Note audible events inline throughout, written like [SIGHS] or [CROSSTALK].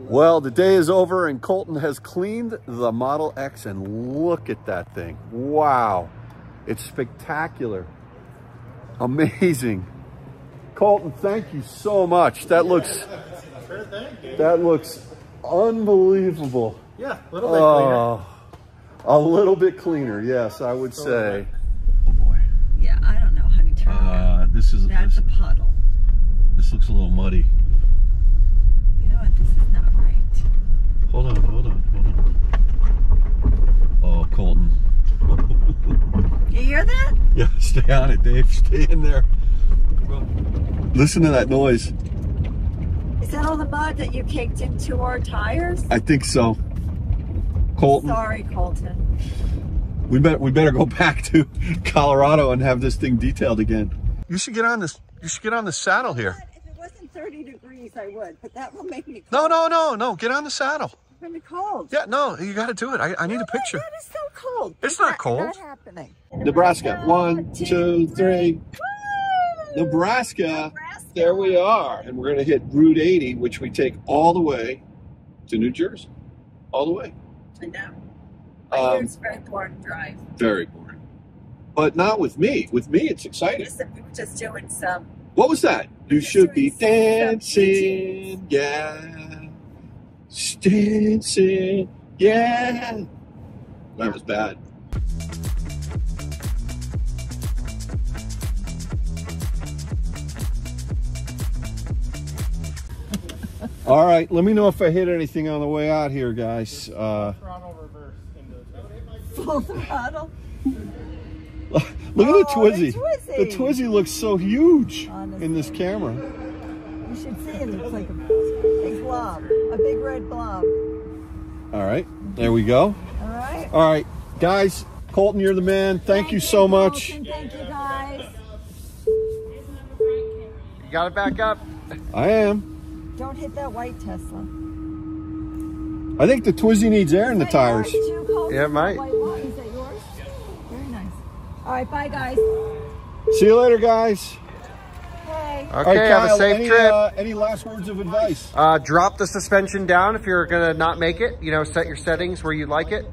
Well, the day is over and Colton has cleaned the Model X and look at that thing. Wow. It's spectacular. Amazing. Colton, thank you so much. That looks thing, that looks unbelievable. Yeah, a little bit cleaner. Oh, a little bit cleaner, yes, I would say. Oh boy. Yeah, I don't know, honey. Turn around. Uh, this is That's a puddle. this looks a little muddy. You know what? This is not right. Hold on, hold on, hold on. Oh, Colton. [LAUGHS] You hear that? Yeah, [LAUGHS] stay on it, Dave. Stay in there. Listen to that noise. Is that all the mud that you caked into our tires? I think so. Colton, Sorry, Colton. we better we better go [LAUGHS] back to Colorado and have this thing detailed again. You should get on this. You should get on the saddle here. If it wasn't 30 degrees, I would, but that will make me No, no, no, no. Get on the saddle. Make me cold. Yeah, no, you got to do it. I, I need a No, picture. That is so cold. It's not Not- cold. Not happening. Nebraska. One, two, three. Woo! Nebraska. Nebraska. There we are. And we're going to hit Route 80, which we take all the way to New Jersey. All the way. I know. Um, it's very boring drive. very boring. But not with me. With me, it's exciting. Listen, we were just doing some. What was that? You should be dancing. Yeah. Dancing. Yeah. That was bad. All right, let me know if I hit anything on the way out here, guys. Uh, Throttle reverse into Full throttle. look at the Oh, the Twizy. The Twizy looks so huge Honestly. in this camera. You should see it. It's like a big blob, a big red blob. All right, there we go. All right. All right, guys, Colton, you're the man. Thank, you so much. Colton. Thank you, guys. You got it back up. I am. Don't hit that white Tesla. I think the Twizy needs air in the tires. too, Yeah, it might. White one? Is that yours? Very nice. All right, bye, guys. See you later, guys. Hey. Okay, All right, have a safe any, trip. Uh, any last words of advice? Uh, drop the suspension down if you're gonna not make it. You know, set your settings where you like it.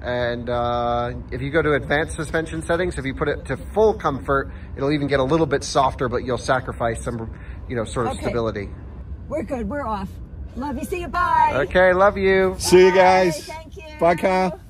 And uh, if you go to advanced suspension settings, if you put it to full comfort, it'll even get a little bit softer, but you'll sacrifice some, you know, sort of Okay. stability. We're good. We're off. Love you. See you. Bye. Okay, love you. See you guys. Thank you. Bye, Kyle.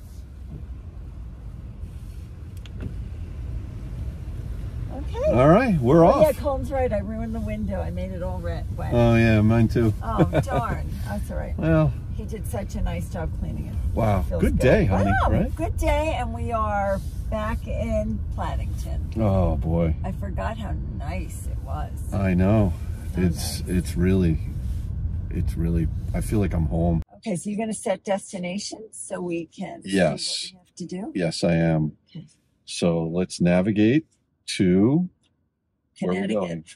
Okay. All right, we're Oh, yeah, off. Colton's right. I ruined the window. I made it all wet. Oh yeah, mine too. oh, [LAUGHS] darn. That's all right. Well, He did such a nice job cleaning it. wow, Feels good day, honey. Wow, Right? Good day, and we are back in Platington. Oh boy, I forgot how nice it was. I know. So It's nice. it's really, it's really. I feel like I'm home. Okay, so you're going to set destinations so we can Yes. see what we have to do. Yes, I am. Okay. So let's navigate to where we're Connecticut. going. [LAUGHS]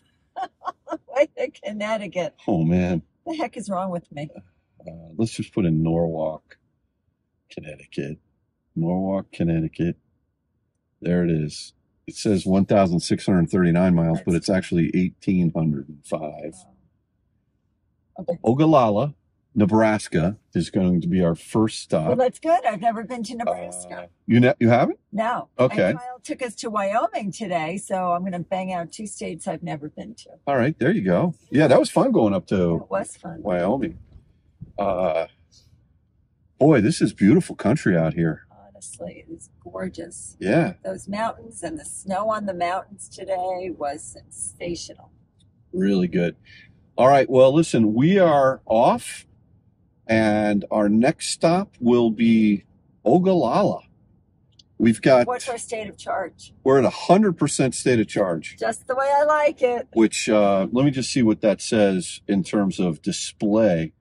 To Connecticut. Oh man, The heck is wrong with me? uh, let's just put in Norwalk, Connecticut. Norwalk, Connecticut. There it is. It says 1,639 miles, but it's actually 1,805. Okay. Ogallala, Nebraska is going to be our first stop. Well, that's good. I've never been to Nebraska. Uh, you ne- you haven't? no. okay. And Kyle took us to Wyoming today, so I'm going to bang out two states I've never been to. All right, there you go. Yeah, that was fun going up to. It was fun. Wyoming. Uh, boy, this is beautiful country out here. Honestly, it is gorgeous. Yeah, Those mountains and the snow on the mountains today was sensational. really good. All right, well, listen, we are off, and our next stop will be Ogallala. We've got What's our state of charge? we're at a hundred percent state of charge. Just the way I like it. which uh, let me just see what that says in terms of display.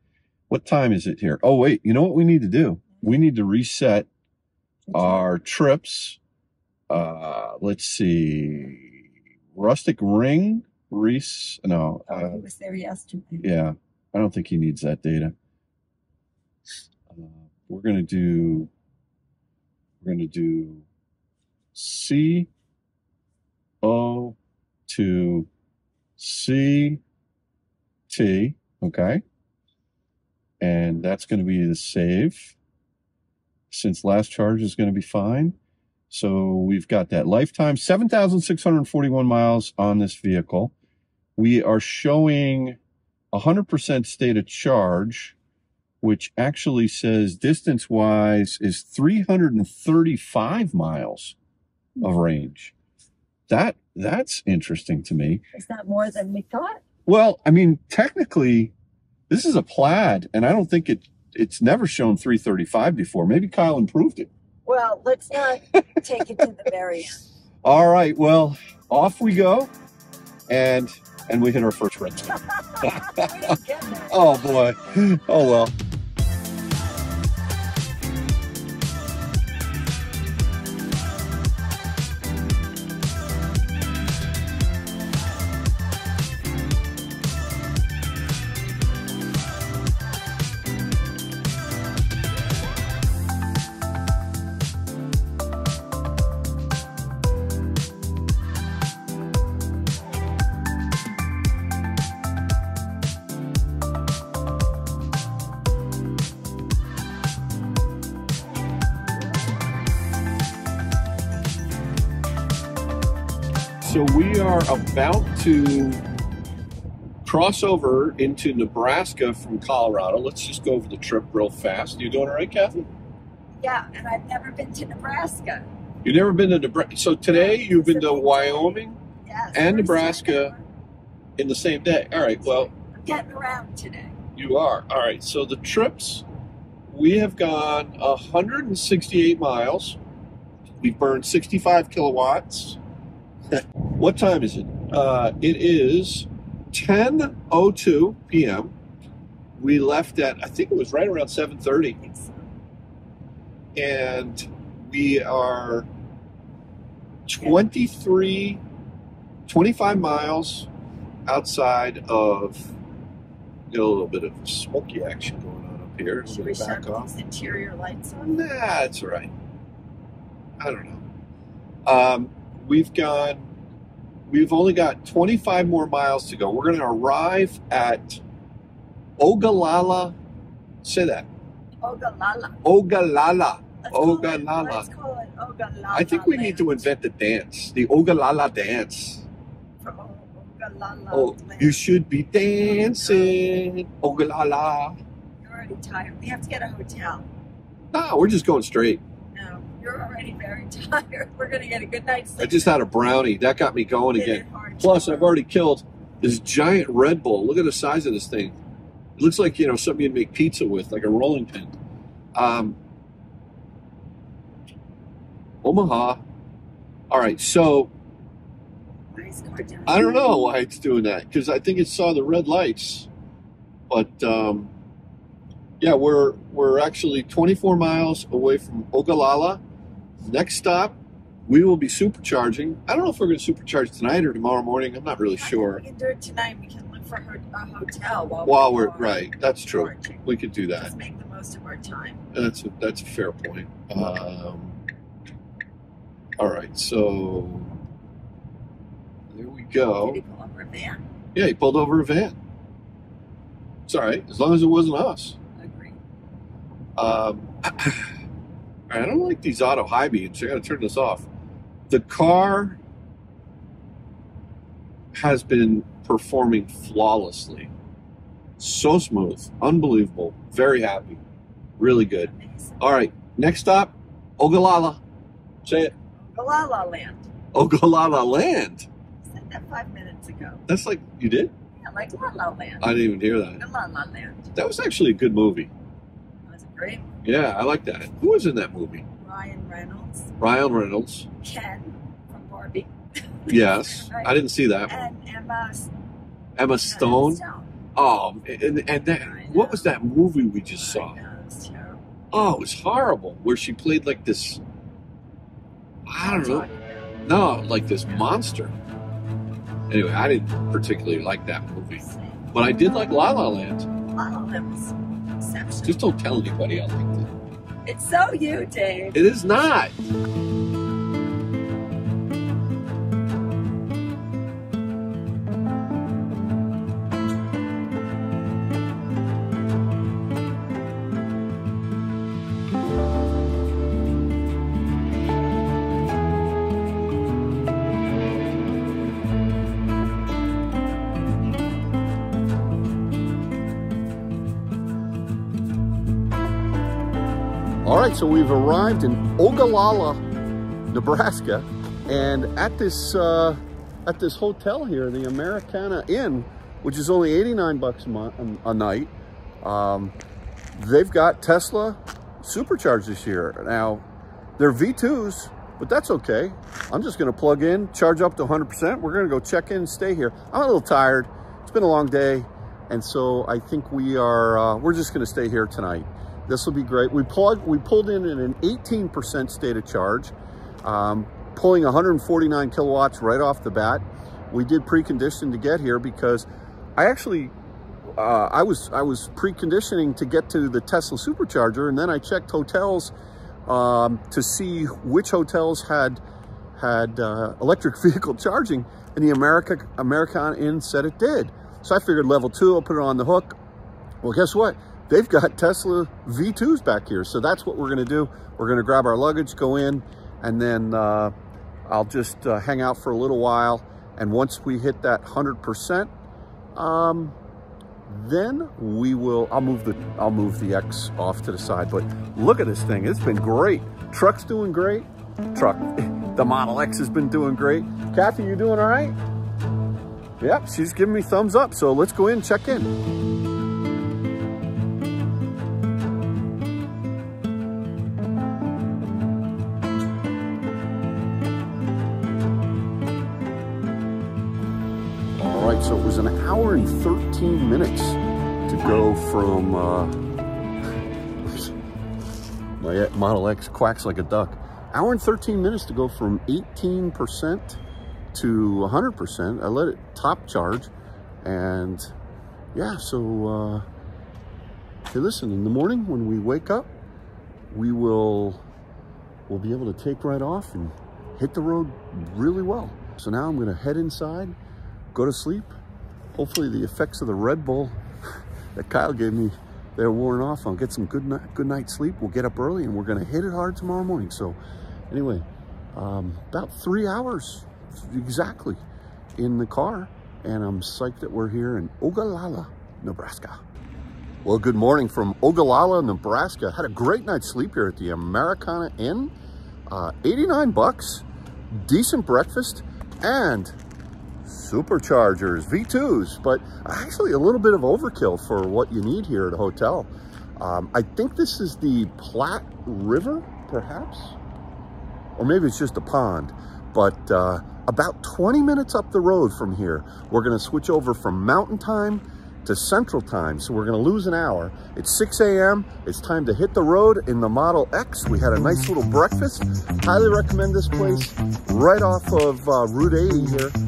What time is it here? Oh, wait, you know what we need to do? We need to reset our trips. Uh, let's see. Rustic Ring, Reese. No, Oh, uh, he was there yesterday. yeah, I don't think he needs that data. We're gonna do. We're gonna do C O to C T. Okay. And that's going to be the save since last charge is going to be fine. So we've got that lifetime 7,641 miles on this vehicle. We are showing 100% state of charge, which actually says distance wise is 335 miles of range. That that's interesting to me. Is that more than we thought? Well, I mean, technically, this is a plaid, and I don't think it it's never shown 335 before. Maybe Kyle improved it. Well, let's not [LAUGHS] take it to the very end. All right, well, off we go, and and we hit our first red. light. [LAUGHS] We didn't get there. [LAUGHS] oh boy, oh well. About to cross over into Nebraska from Colorado. Let's just go over the trip real fast. You doing all right, Kathy? Yeah, and I've never been to Nebraska. You've never been to Nebraska. So today you've been to Wyoming Yes. And Nebraska. in the same day. All right, well. I'm getting around today. you are. All right, so the trips, we have gone 168 miles. We've burned 65 kilowatts. [LAUGHS] what time is it? Uh, it is 10.02 p.m. We left at, I think it was right around 7.30. I think so. and we are 23 25 miles outside of got a little bit of smoky action going on up here Should we back off these interior lights on? nah that's all right i don't know um, we've gone we've only got 25 more miles to go we're going to arrive at ogallala say that Ogallala. ogallala Let's call it- Ogallala. Let's call it Ogallala. I think we need to invent the dance, the Ogallala dance. Ogallala. Oh, you should be dancing, Ogallala. You're already tired. We have to get a hotel. No, we're just going straight. You're already very [LAUGHS] tired. We're gonna get a good night's sleep. I just had a brownie. That got me going again. Plus. I've already killed this giant Red Bull. Look at the size of this thing. It looks like, you know, something you'd make pizza with, like a rolling pin. Um, Omaha. All right, so Why is car down? I don't know why it's doing that because I think it saw the red lights. But um, yeah, we're we're actually 24 miles away from Ogallala. Next stop, we will be supercharging. I don't know if we're going to supercharge tonight or tomorrow morning. I'm not really I sure. We can do it tonight. We can look for her, a hotel while, While we're right, that's true. charging. We could do that. Just make the most of our time. That's a, that's a fair point. Um, all right, so there we go. Did he pull over a van? Yeah, he pulled over a van. It's all right, as long as it wasn't us. Agree. Um, [CLEARS THROAT] I don't like these auto high beams. I got to turn this off. The car has been performing flawlessly. So smooth, unbelievable. Very happy, really good. All right, next stop, Ogallala. Say it, Ogallala land. Ogallala Land. I said that five minutes ago. That's like you did. Yeah, like La La Land. I didn't even hear that. Ogallala land. That was actually a good movie. That was a great one. Yeah, I like that. Who was in that movie? Ryan Reynolds, Ryan Reynolds. Ken from Barbie, [LAUGHS] Yes, Right. I didn't see that. one. and Emma Emma Stone. Stone. Oh, and and that what was that movie we just saw? know, terrible. Oh, it was horrible. Where she played like this. I don't know. No, like this monster. Anyway, I didn't particularly like that movie, but I did like La La Land. La La Land was exceptional. Just don't tell anybody I liked it. It's so you, Dave. It is not. So we've arrived in Ogallala, Nebraska, and at this uh, at this hotel here, the Americana Inn, which is only 89 bucks a, month, a night, um, they've got Tesla supercharged this year. Now, they're V2s, but that's okay. I'm just gonna plug in, charge up to 100%. We're gonna go check in and stay here. I'm a little tired. It's been a long day. And so I think we are, uh, we're just gonna stay here tonight. This will be great. We plugged, we pulled in at an 18% state of charge, um, pulling 149 kilowatts right off the bat. We did precondition to get here because I actually, uh, I was I was preconditioning to get to the Tesla supercharger, and then I checked hotels um, to see which hotels had had uh, electric [LAUGHS] vehicle charging, and the America American Inn said it did. So I figured level two, I'll put it on the hook. Well, guess what? They've got Tesla V2s back here. So that's what we're gonna do. We're gonna grab our luggage, go in, and then uh, I'll just uh, hang out for a little while. And once we hit that 100%, um, then we will, I'll move the, I'll move the X off to the side. But look at this thing, it's been great. Truck's doing great. Truck, [LAUGHS] the Model X has been doing great. Kathy, you doing all right? Yep, she's giving me thumbs up. So let's go in and check in. Thirteen minutes to go from uh, my Model X quacks like a duck. Hour and 13 minutes to go from 18% to 100%. I let it top charge and yeah, so uh, hey, listen, in the morning when we wake up, we will we'll be able to take right off and hit the road really well. So now I'm gonna head inside, go to sleep, Hopefully the effects of the Red Bull that Kyle gave me, they're worn off. I'll get some good, night, good night's sleep. We'll get up early and we're gonna hit it hard tomorrow morning. So anyway, um, about three hours exactly in the car. And I'm psyched that we're here in Ogallala, Nebraska. Well, good morning from Ogallala, Nebraska. Had a great night's sleep here at the Americana Inn. Uh, 89 bucks, decent breakfast, and superchargers, V2s, but actually a little bit of overkill for what you need here at a hotel. Um, I think this is the Platte River, perhaps? Or maybe it's just a pond, but uh, about 20 minutes up the road from here, we're gonna switch over from mountain time to central time. So we're gonna lose an hour. It's 6 a.m. It's time to hit the road in the Model X. We had a nice little breakfast. Highly recommend this place right off of uh, Route 80 here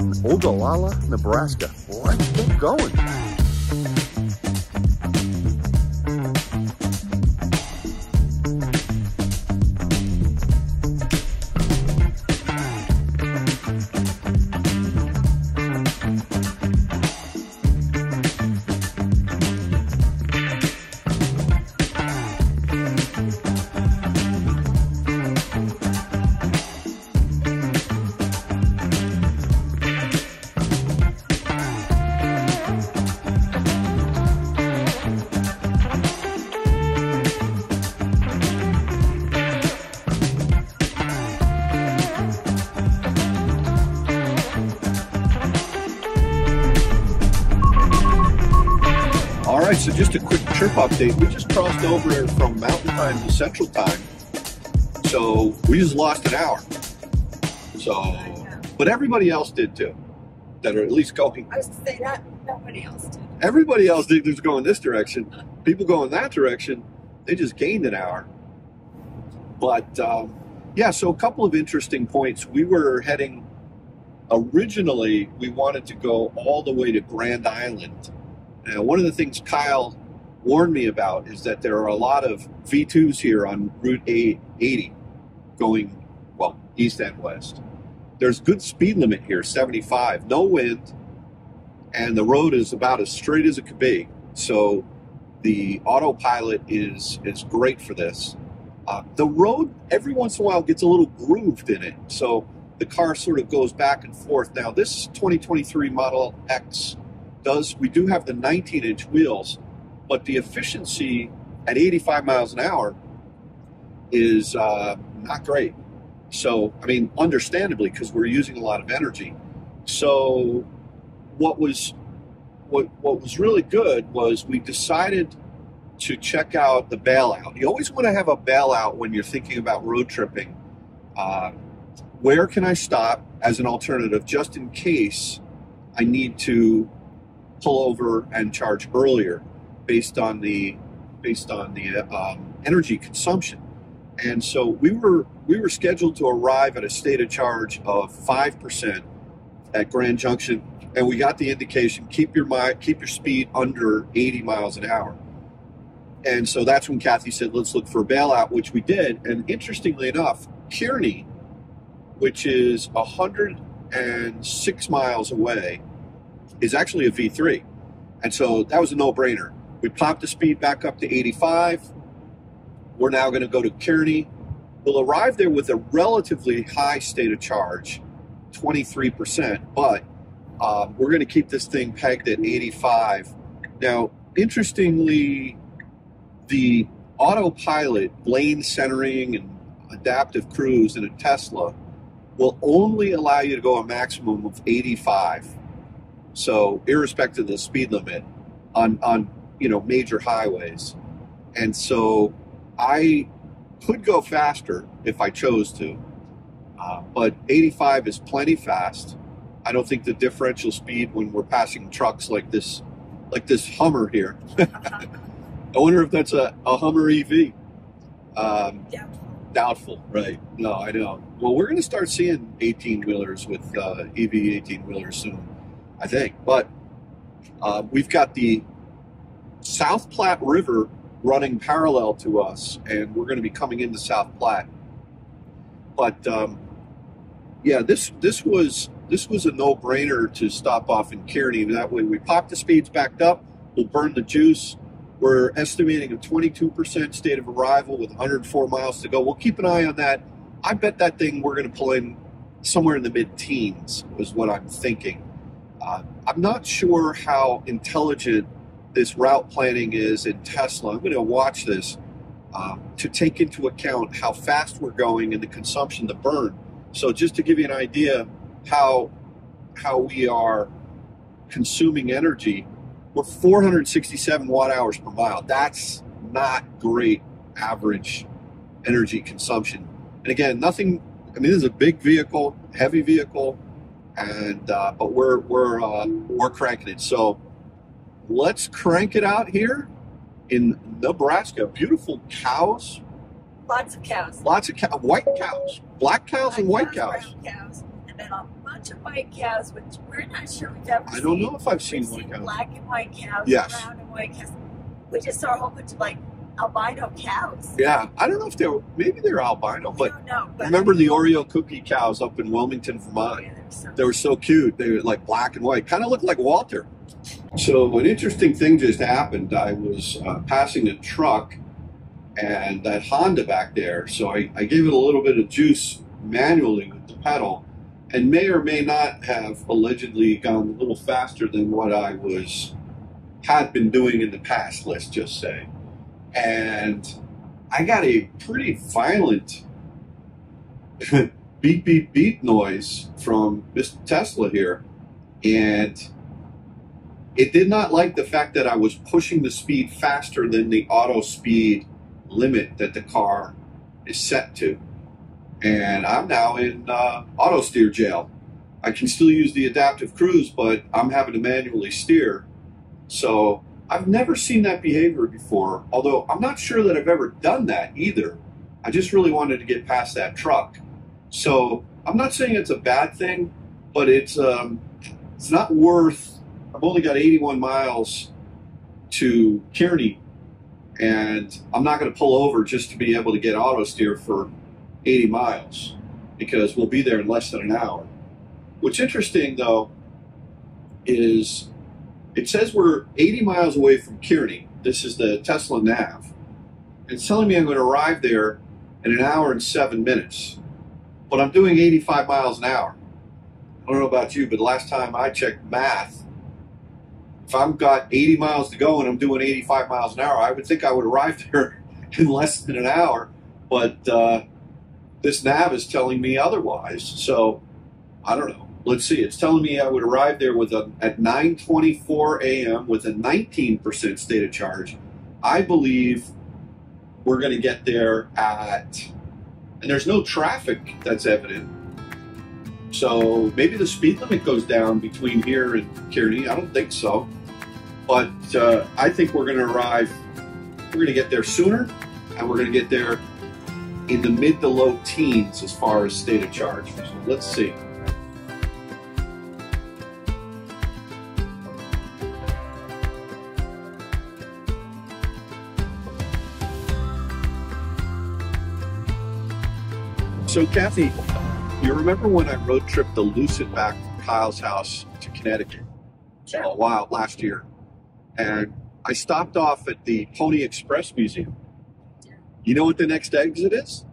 in Ogallala, Nebraska. Let's get going. Over from Mountain Time to Central Time. So we just lost an hour. So, but everybody else did too, that are at least going. I was to say that nobody else did. Everybody else did was going this direction. People going that direction, they just gained an hour. But um, yeah, so a couple of interesting points. We were heading, originally, we wanted to go all the way to Grand Island. Now, one of the things Kyle warned me about is that there are a lot of V2s here on Route 80 going, well, east and west. There's good speed limit here, 75, no wind, and the road is about as straight as it could be. So the autopilot is is great for this. Uh, the road every once in a while gets a little grooved in it, so the car sort of goes back and forth. Now this 2023 Model X does we do have the 19 inch wheels, but the efficiency at 85 miles an hour is uh, not great. So, I mean, understandably, because we're using a lot of energy. So, what was what what was really good was we decided to check out the bailout. You always want to have a bailout when you're thinking about road tripping. Uh, where can I stop as an alternative, just in case I need to pull over and charge earlier, based on the based on the um, energy consumption. And so we were we were scheduled to arrive at a state of charge of five percent at Grand Junction, and we got the indication keep your mi- keep your speed under 80 miles an hour. And so that's when Kathy said, let's look for a bailout, which we did. And interestingly enough, Kearney, which is 106 miles away, is actually a V3. And so that was a no brainer. We popped the speed back up to 85. We're now going to go to Kearney. We'll arrive there with a relatively high state of charge, 23%, but um, we're going to keep this thing pegged at 85. Now, interestingly, the autopilot lane centering and adaptive cruise in a Tesla will only allow you to go a maximum of 85. So, irrespective of the speed limit on on you know major highways, and so I could go faster if I chose to, uh, but 85 is plenty fast. I don't think the differential speed when we're passing trucks like this, like this Hummer here. [LAUGHS] I wonder if that's a, a Hummer EV. Um, Doubtful. doubtful, right? No, I know. Well, we're going to start seeing 18 wheelers with uh, EV 18 wheelers soon, I think. But uh, we've got the South Platte River running parallel to us, and we're going to be coming into South Platte. But um, yeah, this this was this was a no brainer to stop off in Kearney. That way, we pop the speeds back up, we'll burn the juice. We're estimating a 22% state of arrival with 104 miles to go. We'll keep an eye on that. I bet that thing we're going to pull in somewhere in the mid teens, was what I'm thinking. Uh, I'm not sure how intelligent this route planning is in Tesla. I'm going to watch this um, to take into account how fast we're going and the consumption, the burn. So just to give you an idea how how we are consuming energy, we're 467 watt hours per mile. That's not great average energy consumption. And again, nothing. I mean, this is a big vehicle, heavy vehicle, and uh, but we're we're uh, we're cranking it. So let's crank it out here in Nebraska. Beautiful cows, Lots of cows. lots of cow, white cows, black cows and white cows. brown cows. And then a bunch of white cows, which we're not sure we've ever I don't seen. know if I've seen seen cows. black and white cows, Yes. brown and white cows. We just saw a whole bunch of like albino cows. Yeah, I don't know if they're maybe they're albino, but know. But remember the Oreo cookie cows up in Wilmington, oh, Vermont? Yeah, so They were so cute. They were like black and white, kind of looked like Walter. So an interesting thing just happened. I was uh, passing a truck and that Honda back there. So I, I gave it a little bit of juice manually with the pedal and may or may not have allegedly gone a little faster than what I was had been doing in the past, let's just say. And I got a pretty violent [LAUGHS] beep beep beep noise from Mr. Tesla here. And it did not like the fact that I was pushing the speed faster than the auto speed limit that the car is set to. And I'm now in uh, auto steer jail. I can still use the adaptive cruise, but I'm having to manually steer. So I've never seen that behavior before, although I'm not sure that I've ever done that either. I just really wanted to get past that truck. So I'm not saying it's a bad thing, but it's um, it's not worth. I've only got 81 miles to Kearney, and I'm not going to pull over just to be able to get auto steer for 80 miles because we'll be there in less than an hour. What's interesting though is it says we're 80 miles away from Kearney. This is the Tesla nav. It's telling me I'm going to arrive there in an hour and seven minutes, but I'm doing 85 miles an hour. I don't know about you, but last time I checked math, if I've got 80 miles to go and I'm doing 85 miles an hour, I would think I would arrive [LAUGHS] there in less than an hour. but uh, this nav is telling me otherwise. So I don't know. Let's see. It's telling me I would arrive there with a at 9:24 a.m. with a 19% state of charge. I believe we're going to get there at, and there's no traffic that's evident. So maybe the speed limit goes down between here and Kearney. I don't think so, but uh, I think we're going to arrive. We're going to get there sooner, and we're going to get there in the mid to low teens as far as state of charge. So let's see. So, Kathy, you remember when I road tripped the Lucid back from Kyle's house to Connecticut a while last year? And I stopped off at the Pony Express Museum. You know what the next exit is?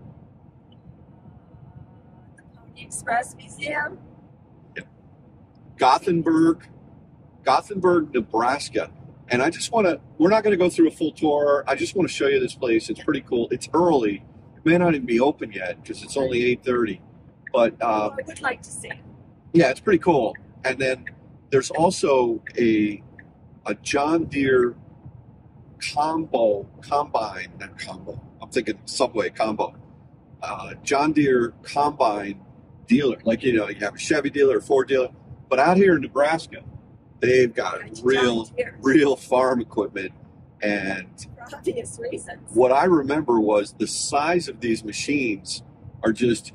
Pony Express Museum. Gothenburg, Gothenburg, Nebraska. And I just want to, we're not going to go through a full tour. I just want to show you this place. It's pretty cool. It's early. It may not even be open yet because it's only 8.30. But uh, I would like to see. yeah, it's pretty cool. And then there's also a, a John Deere combo, combine, not combo. I'm thinking Subway combo. Uh, John Deere combine dealer. Like, you know, you have a Chevy dealer, a Ford dealer. But out here in Nebraska, they've got real, real farm equipment. And For obvious reasons. what I remember was the size of these machines are just,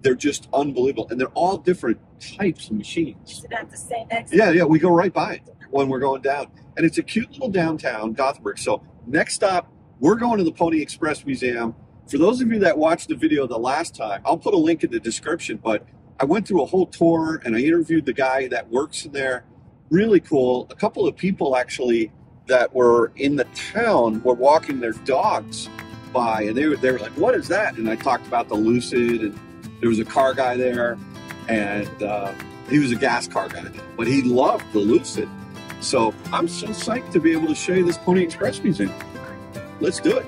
they're just unbelievable. And they're all different types of machines. Is it at the same exit? Yeah, yeah, we go right by it when we're going down. And it's a cute little downtown, Gothenburg. So next stop, we're going to the Pony Express Museum. For those of you that watched the video the last time, I'll put a link in the description, but I went through a whole tour and I interviewed the guy that works in there. Really cool. A couple of people actually that were in the town were walking their dogs by and they were, they were like, what is that? And I talked about the Lucid and there was a car guy there and uh, he was a gas car guy, but he loved the Lucid. So I'm so psyched to be able to show you this Pony Express Museum. Let's do it.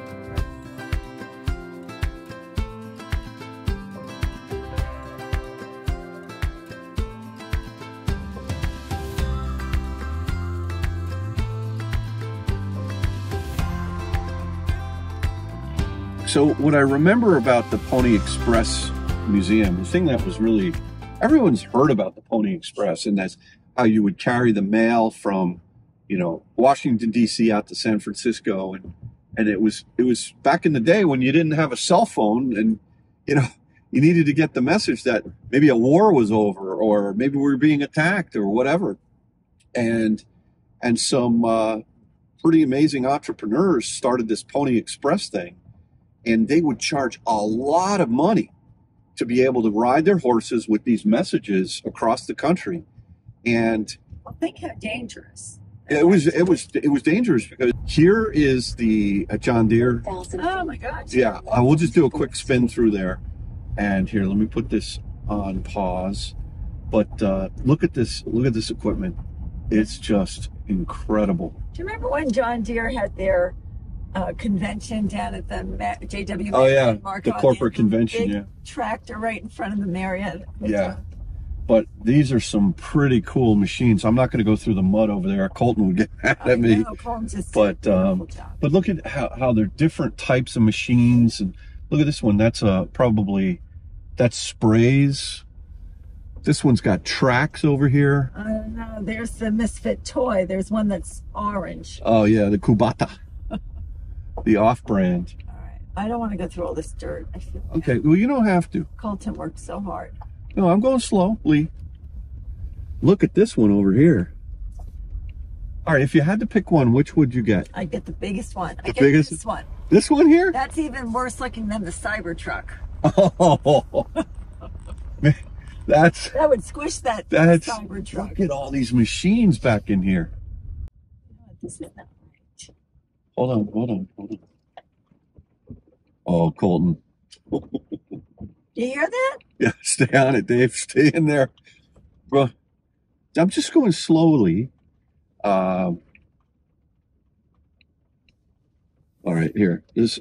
So what I remember about the Pony Express Museum, the thing that was really everyone's heard about the Pony Express, and that's how you would carry the mail from, you know, Washington D.C. out to San Francisco, and and it was it was back in the day when you didn't have a cell phone, and you know you needed to get the message that maybe a war was over, or maybe we were being attacked, or whatever, and and some uh, pretty amazing entrepreneurs started this Pony Express thing, and they would charge a lot of money to be able to ride their horses with these messages across the country. And Well, think how dangerous. it was it was it was dangerous because here is the uh, John Deere. Oh my gosh. Yeah, I will just do a quick spin through there. And here, let me put this on pause. But uh, look at this look at this equipment. It's just incredible. Do you remember when John Deere had their uh, convention down at the Ma- JW? Oh, yeah, Marriott the corporate They convention, big yeah. Tractor right in front of the Marriott. Yeah. But these are some pretty cool machines. I'm not going to go through the mud over there. Colton would get [LAUGHS] mad at me. know, But, a um. But look at how, how they're different types of machines. And look at this one. That's uh, probably, that's sprays. This one's got tracks over here. I don't know. There's the Misfit toy. There's one that's orange. Oh, yeah, the Kubota, [LAUGHS] the off brand. All right. I don't want to go through all this dirt. I feel bad. Okay, well, you don't have to. Colton worked so hard. No, I'm going slow, Lee. Look at this one over here. All right, if you had to pick one, which would you get? I get the biggest one. I The get biggest- this one. This one here? That's even worse looking than the Cybertruck. [LAUGHS] Oh, man, that's That would squish that that's. Cybertruck. Look at all these machines back in here. This is not right. Hold on, hold on, hold on. Oh, Colton. [LAUGHS] You hear that? Yeah, [LAUGHS] stay on it, Dave. [LAUGHS] Stay in there, bro. I'm just going slowly. Um. All right, here. This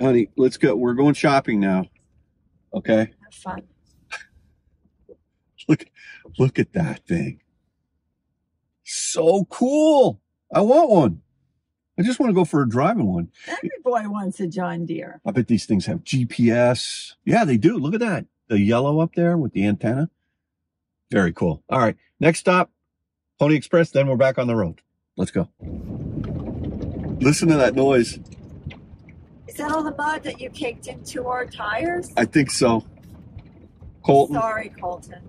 honey, let's go. We're going shopping now. Okay. Have fun. [LAUGHS] Look, look at that thing. So cool. I want one. I just want to go for a driving one. Every boy wants a John Deere. I bet these things have GPS. Yeah, they do. Look at that. The yellow up there with the antenna. Very cool. All right. Next stop, Pony Express. Then we're back on the road. Let's go. Listen to that noise. Is that all the mud that you kicked into our tires? I think so. Colton, Sorry, Colton.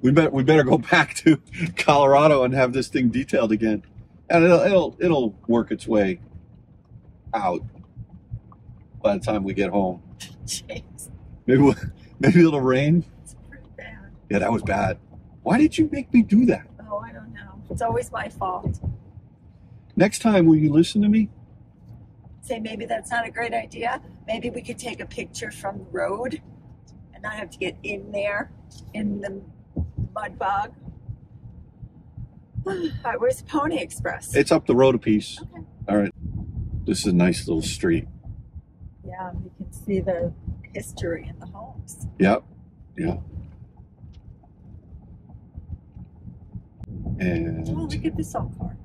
we better we better go [LAUGHS] back to Colorado and have this thing detailed again, and it'll it'll it'll work its way out by the time we get home. [LAUGHS] Jeez, Maybe we'll, [LAUGHS] maybe it'll rain. it's pretty bad. Yeah, that was bad. Why did you make me do that? Oh, I don't know. It's always my fault. Next time, will you listen to me? Say maybe that's not a great idea. Maybe we could take a picture from the road and not have to get in there in the mud bog. Right, where's Pony Express? It's up the road a piece. Okay. All right. This is a nice little street. yeah, you can see the history in the homes. Yep. Yeah. And Oh, look at this old car.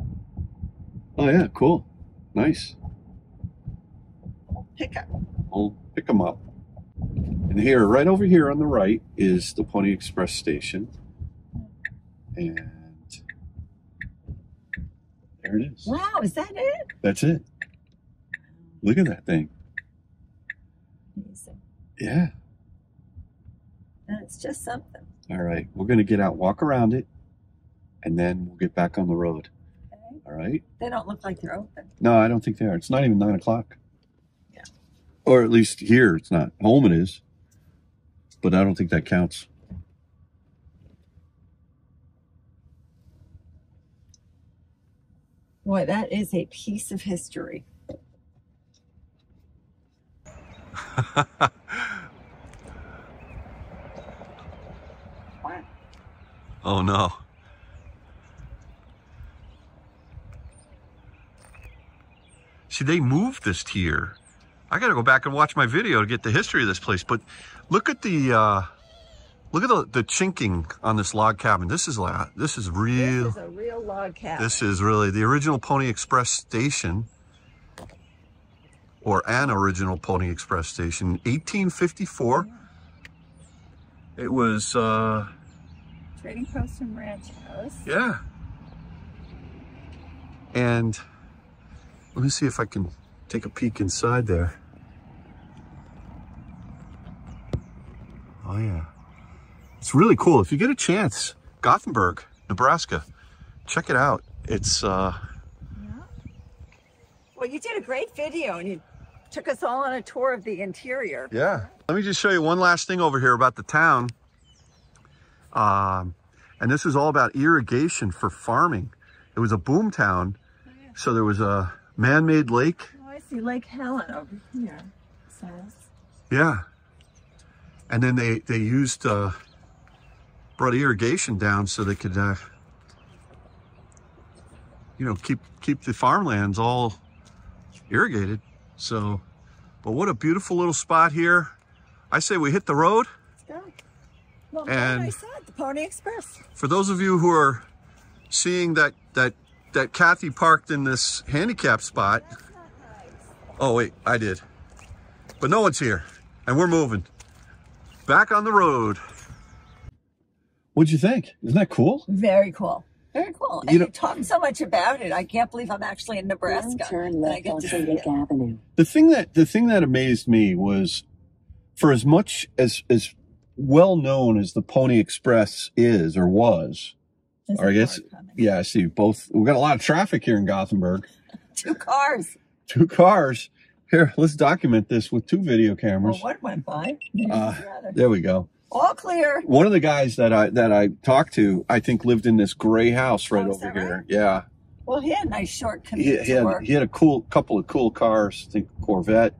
oh yeah, cool, nice. Pickup. We'll pick them up. And here, right over here on the right, is the Pony Express station. And there it is. Wow, is that it? That's it. Look at that thing. Amazing. Yeah. And it's just something. All right. We're going to get out, walk around it, and then we'll get back on the road. Okay? All right. They don't look like they're open. No, I don't think they are. It's not even nine o'clock. Yeah. Or at least here, it's not. Home it is. But I don't think that counts. Boy, that is a piece of history. [LAUGHS] Oh no. See, they moved this tier. I got to go back and watch my video to get the history of this place. But look at the uh, look at the, the chinking on this log cabin. This is this is real. This is a real log cabin. This is really the original Pony Express station, or an original Pony Express station, 1854. It was, uh, Trading Post and Ranch House. yeah. And let me see if I can take a peek inside there. Oh, yeah. It's really cool. If you get a chance, Gothenburg, Nebraska, check it out. It's, uh, Well, you did a great video and you took us all on a tour of the interior. Yeah. Let me just show you one last thing over here about the town. Um, and this is all about irrigation for farming. It was a boom town. So there was a man-made lake. Oh, I see Lake Helen over here. Says. Yeah. And then they, they used, uh, brought irrigation down so they could, uh, you know, keep, keep the farmlands all irrigated. So, but what a beautiful little spot here. I say we hit the road. Well, And- and I saw it, the Pony Express. For those of you who are seeing that that that Kathy parked in this handicap spot. Oh wait, I did. But no one's here. And we're moving. Back on the road. What'd you think? Isn't that cool? Very cool. Very cool. And You you, know- talked so much about it. I can't believe I'm actually in Nebraska. Turn and I left get on to see Lake it. Avenue. The thing that the thing that amazed me was for as much as as well known as the Pony Express is or was. There's Or I a guess yeah, I see both we got a lot of traffic here in Gothenburg. [LAUGHS] Two cars. Two cars. Here, let's document this with two video Well, cameras. one went by. Uh, the. There we go. All clear. One of the guys that I that I talked to, I think lived in this gray house right Oh, over here. right? Yeah. Well, he had a nice short He, commute he to had work. he had a cool couple of cool cars, I think Corvette.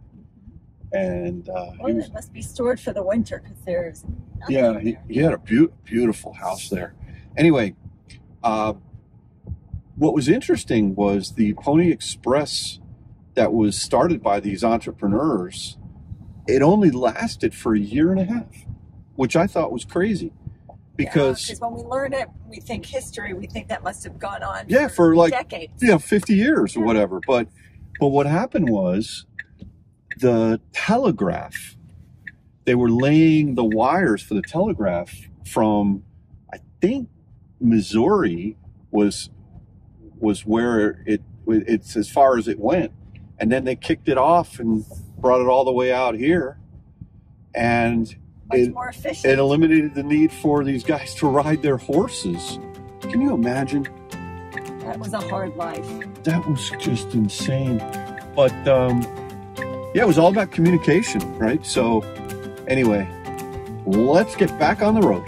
And uh he Well, was it must be stored for the winter because there's yeah, he, there. he had a beau- beautiful house there. Anyway, uh, what was interesting was the Pony Express that was started by these entrepreneurs, it only lasted for a year and a half, which I thought was crazy. Because because when we learn it, we think history. We think that must have gone on. Yeah, for like- decades. you know 50 years or whatever but but what happened was the telegraph they were laying the wires for the telegraph from i think missouri was was where it it's as far as it went and then they kicked it off and brought it all the way out here and Much it, more efficient. it eliminated the need for these guys to ride their horses can you imagine that was a hard life. that was just insane. But um, yeah, it was all about communication, right? So anyway, let's get back on the road.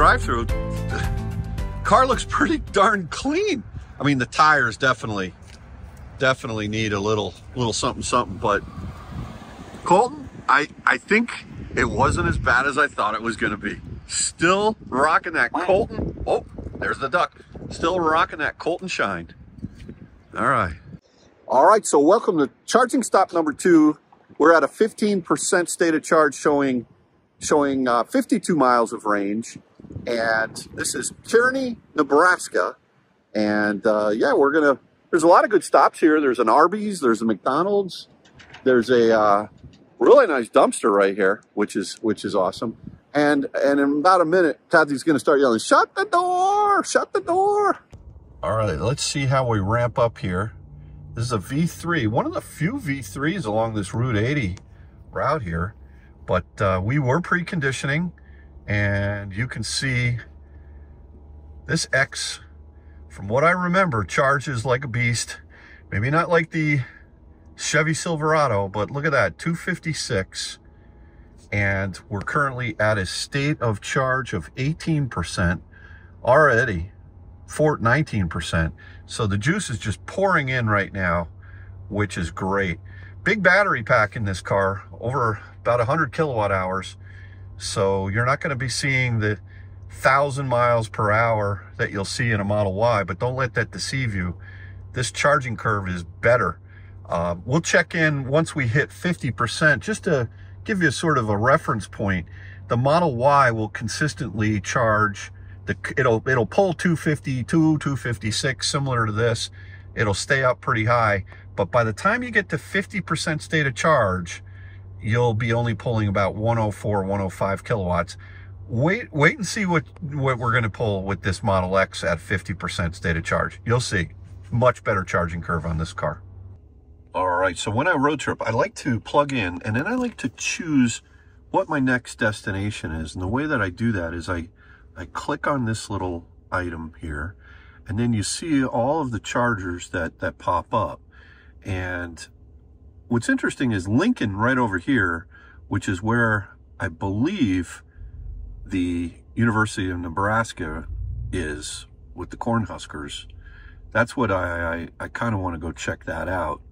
Drive through, the car looks pretty darn clean. I mean, the tires definitely, definitely need a little, little something, something. But Coleton, I, I think it wasn't as bad as I thought it was going to be. Still rocking that Coleton. Oh, there's the duck. Still rocking that Coleton shine. All right. All right. So welcome to charging stop number two. We're at a 15% state of charge showing showing uh, 52 miles of range. And this is Kearney, Nebraska. And uh, yeah, we're gonna. There's a lot of good stops here. There's an Arby's. There's a McDonald's. There's a uh, really nice dumpster right here, which is which is awesome. And and in about a minute, Kathy's gonna start yelling, "Shut the door! Shut the door!" All right, let's see how we ramp up here. This is a V3, one of the few V3s along this Route 80 route here. But uh, we were preconditioning, and you can see this X, from what I remember, charges like a beast. Maybe not like the Chevy Silverado, but look at that, 256. And we're currently at a state of charge of 18% already, for 19%. So the juice is just pouring in right now, which is great. Big battery pack in this car, over about 100 kilowatt hours. So you're not going to be seeing the thousand miles per hour that you'll see in a Model Y, but don't let that deceive you. This charging curve is better. Uh, we'll check in once we hit 50% just to give you sort of a reference point. The Model Y will consistently charge the it'll it'll pull 252, 256 similar to this. It'll stay up pretty high, but by the time you get to 50% state of charge, you'll be only pulling about 104, 105 kilowatts. Wait, wait and see what, what we're going to pull with this Model X at 50% state of charge. You'll see much better charging curve on this car. All right. So when I road trip, I like to plug in and then I like to choose what my next destination is. And the way that I do that is I, I click on this little item here and then you see all of the chargers that, that pop up. And what's interesting is Lincoln right over here, which is where I believe the University of Nebraska is with the Cornhuskers. That's what I, I, I kind of want to go check that out.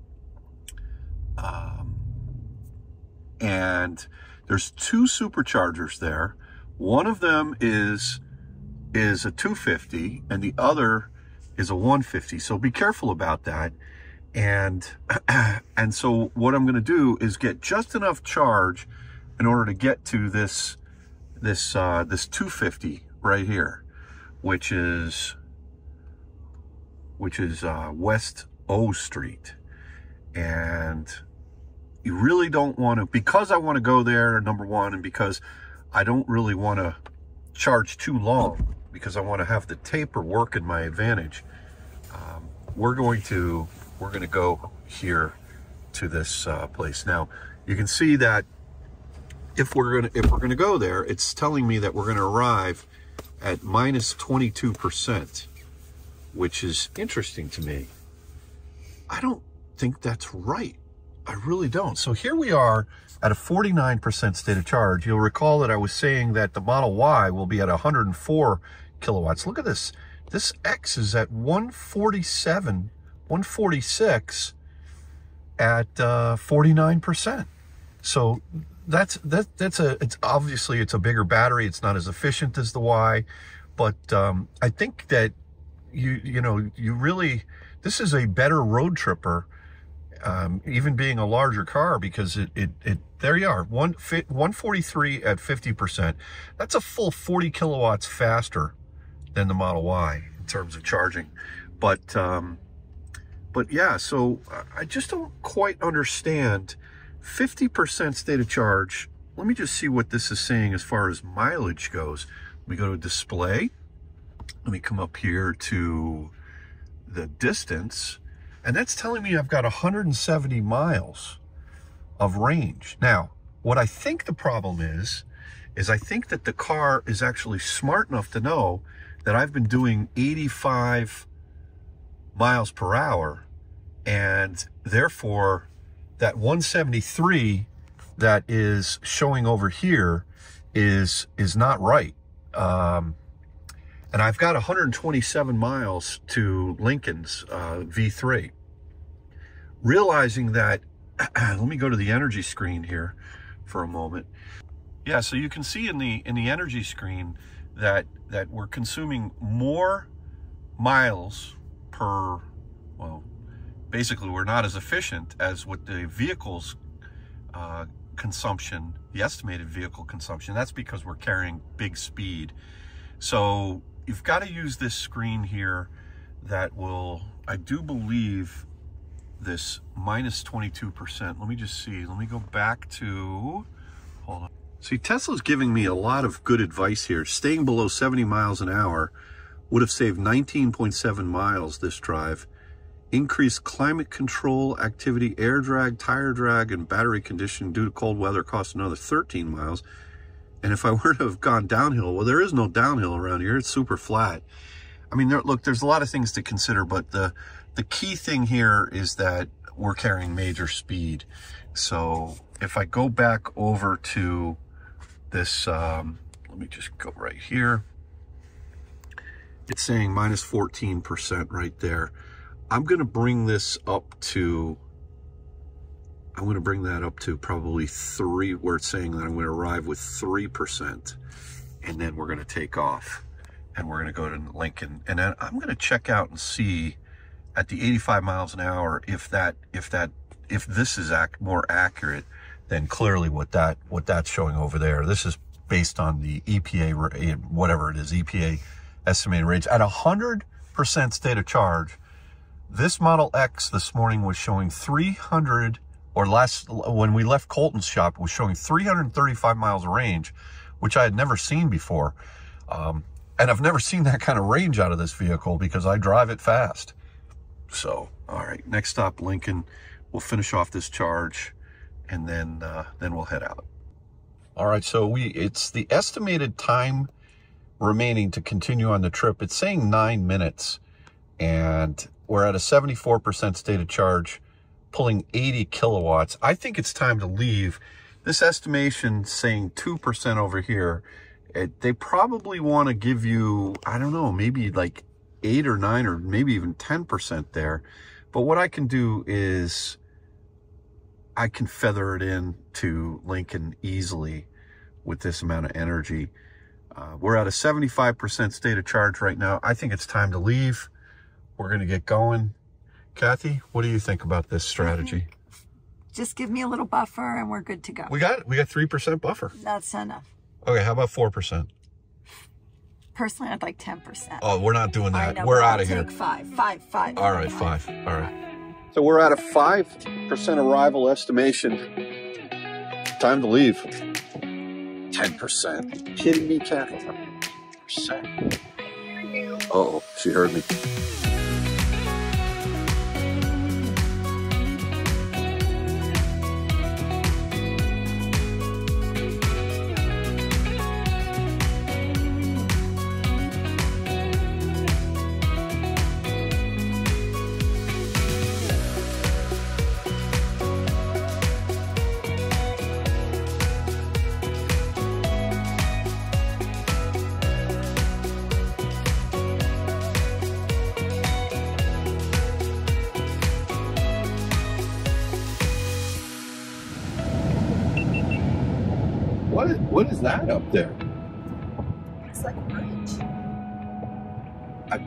Um, and there's two superchargers there. One of them is is a 250 and the other is a 150. So be careful about that. And [CLEARS THROAT] and so what I'm going to do is get just enough charge in order to get to this this uh, this 250 right here, which is which is uh, West O Street, and you really don't want to, because I want to go there, number one, and because I don't really want to charge too long, because I want to have the taper work in my advantage. Um, we're going to, we're going to go here to this uh, place. Now, you can see that if we're going to, if we're going to go there, it's telling me that we're going to arrive at minus 22%, which is interesting to me. I don't think that's right. I really don't. So here we are at a 49% state of charge. You'll recall that I was saying that the Model Y will be at 104 kilowatts. Look at this. This X is at 147, 146 at uh, 49%. So that's that that's a it's obviously it's a bigger battery. It's not as efficient as the Y, but um, I think that you you know you really this is a better road tripper um, even being a larger car because it, it, it there you are, one, 143 at 50%. That's a full 40 kilowatts faster than the Model Y in terms of charging. But, um, but yeah, so I just don't quite understand 50% state of charge. Let me just see what this is saying as far as mileage goes. Let me go to display. Let me come up here to the distance and that's telling me I've got 170 miles of range. Now, what I think the problem is, is I think that the car is actually smart enough to know that I've been doing 85 miles per hour and therefore that 173 that is showing over here is is not right. Um, and I've got 127 miles to Lincoln's uh, V3 realizing that, [CLEARS THROAT] let me go to the energy screen here for a moment. Yeah, so you can see in the in the energy screen that that we're consuming more miles per well basically we're not as efficient as what the vehicle's uh, consumption the estimated vehicle consumption that's because we're carrying big speed so you've got to use this screen here that will I do believe this minus 22%. Let me just see. Let me go back to, hold on. See, Tesla's giving me a lot of good advice here. Staying below 70 miles an hour would have saved 19.7 miles this drive. Increased climate control activity, air drag, tire drag, and battery condition due to cold weather cost another 13 miles. And if I [LAUGHS] were to have gone downhill, well, there is no downhill around here. It's super flat. I mean, there, look, there's a lot of things to consider, but the the key thing here is that we're carrying major speed. So if I go back over to this, um, let me just go right here. It's saying minus 14% right there. I'm going to bring this up to, I'm going to bring that up to probably three, where it's saying that I'm going to arrive with 3%. And then we're going to take off and we're going to go to Lincoln. And then I'm going to check out and see at the 85 miles an hour, if that, if that, if this is ac more accurate, then clearly what that, what that's showing over there, this is based on the EPA, whatever it is, EPA estimated rates at a hundred percent state of charge. This Model X this morning was showing 300 or less when we left Coleton's shop was showing 335 miles of range, which I had never seen before. Um, and I've never seen that kind of range out of this vehicle because I drive it fast. So, all right, next stop, Lincoln. We'll finish off this charge and then, uh, then we'll head out. All right, so we, it's the estimated time remaining to continue on the trip. It's saying nine minutes and we're at a 74% state of charge, pulling 80 kilowatts. I think it's time to leave. This estimation saying 2% over here, it, they probably want to give you, I don't know, maybe like eight or nine or maybe even 10% there. But what I can do is I can feather it in to Lincoln easily with this amount of energy. Uh, we're at a 75% state of charge right now. I think it's time to leave. We're going to get going. Kathy, what do you think about this mm-hmm. strategy? Just give me a little buffer and we're good to go. We got it. we got 3% buffer. That's enough. Okay, how about 4%? Personally, I'd like 10%. Oh, we're not doing that. know, We're out I'll of here. Take five, five, five. All right, five. All right. So we're at a 5% arrival estimation. Time to leave. 10%. kidding me, Kathy? 10%. Oh, she heard me.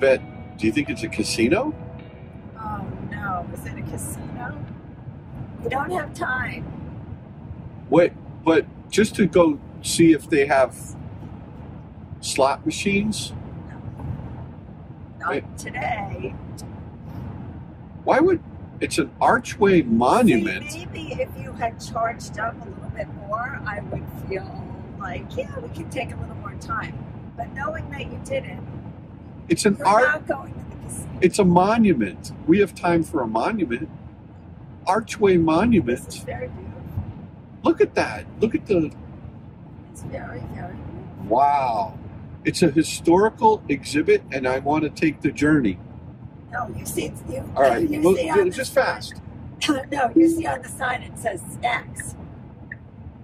Bet. Do you think it's a casino? Oh no, is it a casino? We don't have time. Wait, but just to go see if they have slot machines? No. Not Wait. today. Why would it's an archway monument? See, maybe if you had charged up a little bit more, I would feel like, yeah, we could take a little more time. But knowing that you didn't, It's an we're art. not going to the casino. It's a monument. We have time for a monument. Archway monument. very beautiful. Look at that. Look at the It's very, very beautiful. wow. It's a historical exhibit, and I want to take the journey. No, you see, you, All right, you look, see just fast. [LAUGHS] no, you see on the sign it says snacks.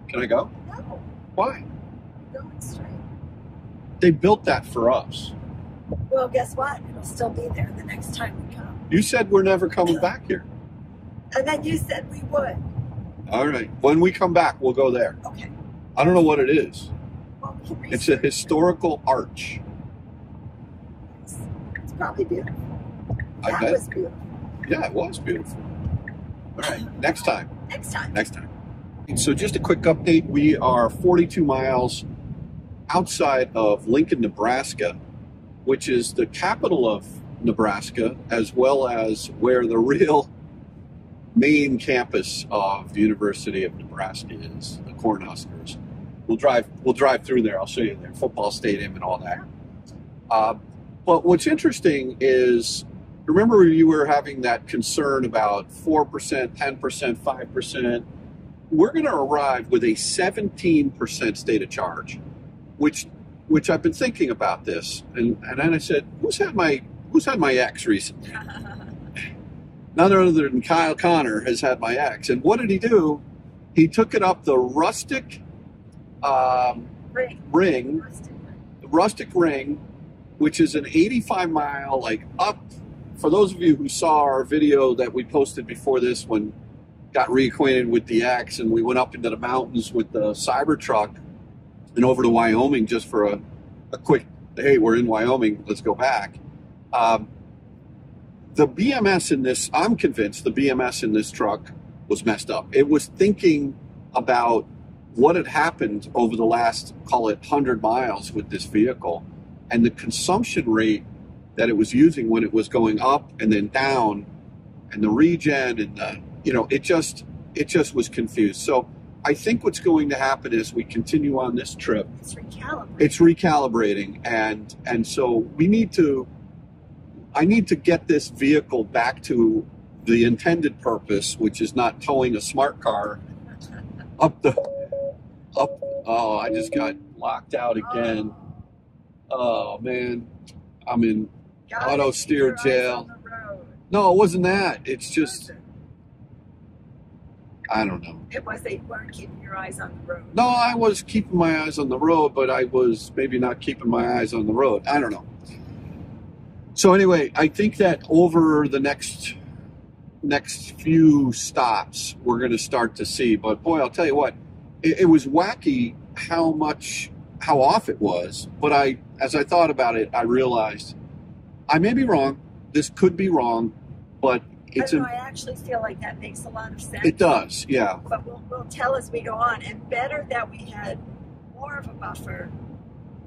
Can I go? No, Why? you're going straight. They built that for us. Well, guess what? It'll still be there the next time we come. You said we're never coming back here. And then you said we would. All right. When we come back, we'll go there. Okay. I don't know what it is. Well, we It's a historical arch. It's, it's probably beautiful. I that bet. was beautiful. Yeah, it was beautiful. All right. Next time. Next time. Next time. So, just a quick update. We are 42 miles outside of Lincoln, Nebraska, which is the capital of Nebraska, as well as where the real main campus of the University of Nebraska is, the Cornhuskers. We'll drive. We'll drive through there. I'll show you their football stadium and all that. Uh, but what's interesting is, remember you were having that concern about four percent, ten percent, five percent. We're going to arrive with a seventeen percent state of charge, which which I've been thinking about this, and and then I said, who's had my who's had my X recently? [LAUGHS] None other than Kyle Conner has had my X. And what did he do? He took it up the rustic um, Ring. ring, Rustic ring. the rustic ring, which is an 85 mile, like up. For those of you who saw our video that we posted before this one, got reacquainted with the X, and we went up into the mountains with the Cybertruck and over to Wyoming just for a, a quick, hey, we're in Wyoming, let's go back. Um, the BMS in this, I'm convinced the BMS in this truck was messed up. It was thinking about what had happened over the last, call it 100 miles with this vehicle and the consumption rate that it was using when it was going up and then down and the regen and the, you know, it just, it just was confused. So I think what's going to happen is we continue on this trip It's recalibrated. it's recalibrating and and so we need to i need to get this vehicle back to the intended purpose which is not towing a smart car [LAUGHS] up the up oh i just got locked out oh. again oh man i'm in Gotta auto steer jail. on the road. no it wasn't that it's just i don't know It was they weren't keeping your eyes on the road. No, I was keeping my eyes on the road, but I was maybe not keeping my eyes on the road. I don't know. So anyway, I think that over the next next few stops, we're going to start to see. But boy, I'll tell you what, it, it was wacky how much how off it was. But I, as I thought about it, I realized I may be wrong. This could be wrong, but it's I, know, a, I actually feel like that makes a lot of sense. it does. Yeah, But we'll, we'll tell as we go on. And better that we had more of a buffer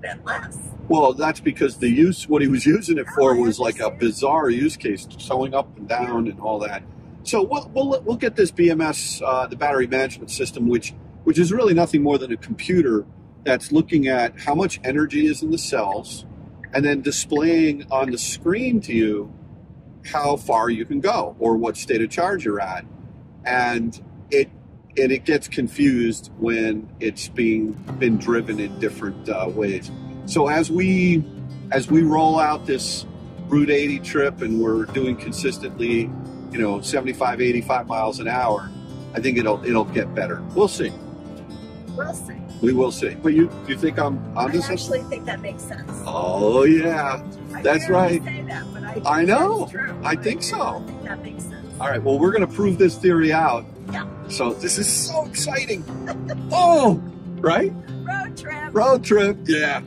than less. Well, that's because the use, what he was using it for Oh, was like a bizarre use case, towing up and down and all that. So we'll, we'll, we'll get this BMS, uh, the battery management system, which, which is really nothing more than a computer that's looking at how much energy is in the cells and then displaying on the screen to you how far you can go or what state of charge you're at. And it, and it gets confused when it's being been driven in different uh, ways. So as we as we roll out this Route 80 trip and we're doing consistently, you know, 75, 85 miles an hour, I think it'll it'll get better. We'll see. We'll see. We will see. But you do you think I'm I onto something? actually think that makes sense. Oh yeah. I that's right. Say that, but I, think I know. that's true. I think so. I think that makes sense. All right. Well, we're gonna prove this theory out. Yeah. So this is so exciting. [LAUGHS] oh, right? Road trip. Road trip. Yeah.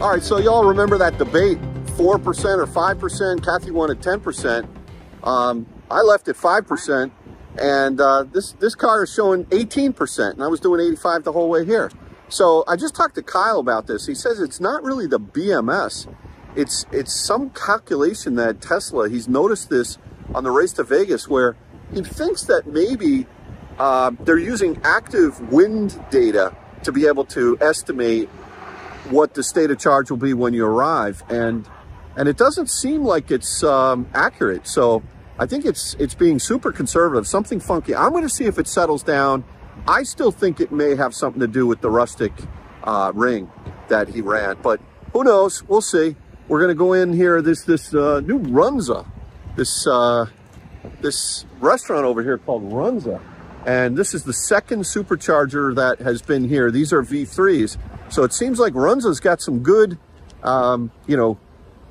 All right, so y'all remember that debate, 4% or 5%? Kathy wanted 10%. Um, I left at 5%, and uh, this, this car is showing 18%, and I was doing 85 the whole way here. So I just talked to Kyle about this. He says it's not really the BMS. It's, it's some calculation that Tesla, he's noticed this on the race to Vegas, where he thinks that maybe uh, they're using active wind data to be able to estimate what the state of charge will be when you arrive and and it doesn't seem like it's um, accurate. So i think it's it's being super conservative something funky. I'm going to see if it settles down. I still think it may have something to do with the rustic uh, ring that he ran but who knows? We'll see. We're going to go in here this this uh, new runza this uh, this restaurant over here called runza and this is the second supercharger that has been here these are v3s so it seems like Runza's got some good, um, you know,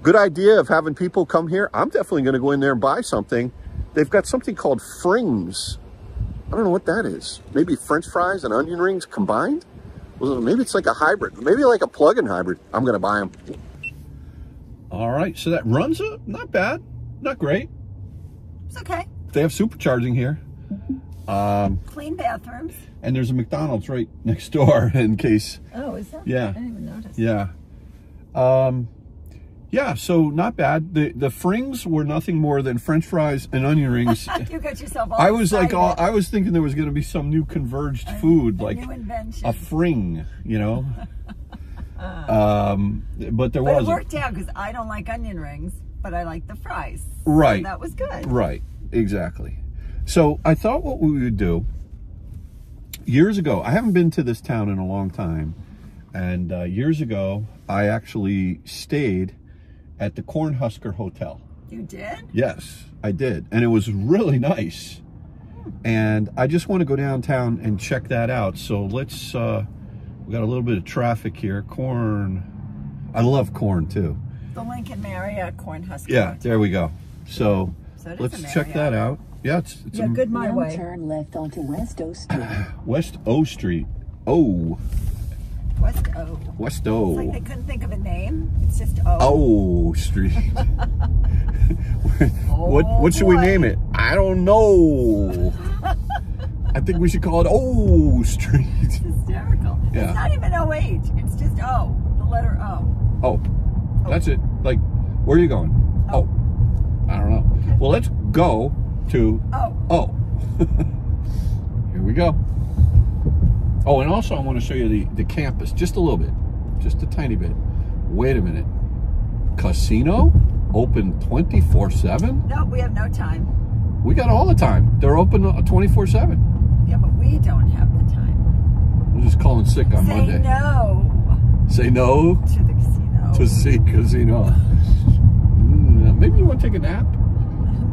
good idea of having people come here. I'm definitely going to go in there and buy something. They've got something called frings. I don't know what that is. Maybe French fries and onion rings combined? Well, maybe it's like a hybrid. Maybe like a plug-in hybrid. I'm going to buy them. All right, so that Runza, not bad, not great. It's okay. They have supercharging here. Um, Clean bathrooms. and there's a McDonald's right [LAUGHS] next door in case Oh, is that? Yeah. I didn't even notice. Yeah. Um, yeah, so not bad. The the frings were nothing more than French fries and onion rings. [LAUGHS] you got yourself all I was like, all. I was thinking there was going to be some new converged food, a like a fring, you know. [LAUGHS] um, but there but it worked out because I don't like onion rings, but I like the fries. So Right. that was good. Right, exactly. So I thought what we would do years ago. I haven't been to this town in a long time, and uh, years ago I actually stayed at the Cornhusker Hotel. You did? Yes, I did, and it was really nice. And I just want to go downtown and check that out. So let's. Uh, we got a little bit of traffic here. Corn. I love corn too. The Lincoln Marriott Cornhusker. Yeah, there we go. So, So let's check that out. Yeah, it's, it's Yeah, a good my now way. turn left onto West O Street. [SIGHS] West O Street. Oh, West O. West It's like they couldn't think of a name. It's just O. O Street. [LAUGHS] [LAUGHS] what Oh, what should we oh, name it? I don't know. I think we should call it O Street. [LAUGHS] It's hysterical. Yeah. It's not even OH. It's just O. The letter O. Oh, that's it. Like, where are you going? Oh, I don't know. Well, let's go to O. Oh. [LAUGHS] Here we go. Oh, and also I want to show you the, the campus just a little bit. Just a tiny bit. Wait a minute. Casino? Open 24-7? No, we have no time. We got all the time. They're open 24-7. Yeah, but we don't have the time. We'll just calling sick on Say Monday. no Say no to the casino. to see casino. [LAUGHS] Mm, maybe you want to take a nap?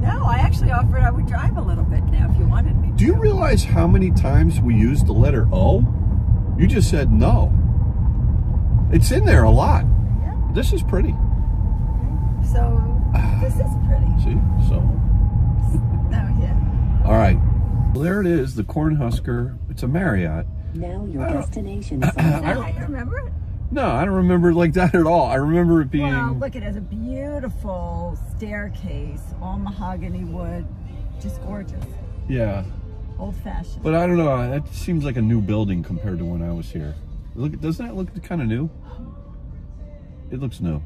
No, I actually offered I would drive a little bit now if you wanted me. Do you realize how many times we use the letter O? You just said no. It's in there a lot. Yeah. This is pretty. So ah. this is pretty. See? So, [LAUGHS] No, yeah. all right. Well, there it is, the Cornhusker. It's a Marriott. Now your uh, [CLEARS THROAT] I don't- destination is on I- I remember it. No, I don't remember it like that at all. I remember it being. Well, look, it has a beautiful staircase, all mahogany wood, just gorgeous, yeah. old fashioned. But I don't know. That seems like a new building compared to when I was here. Look, doesn't that look kind of new? It looks new.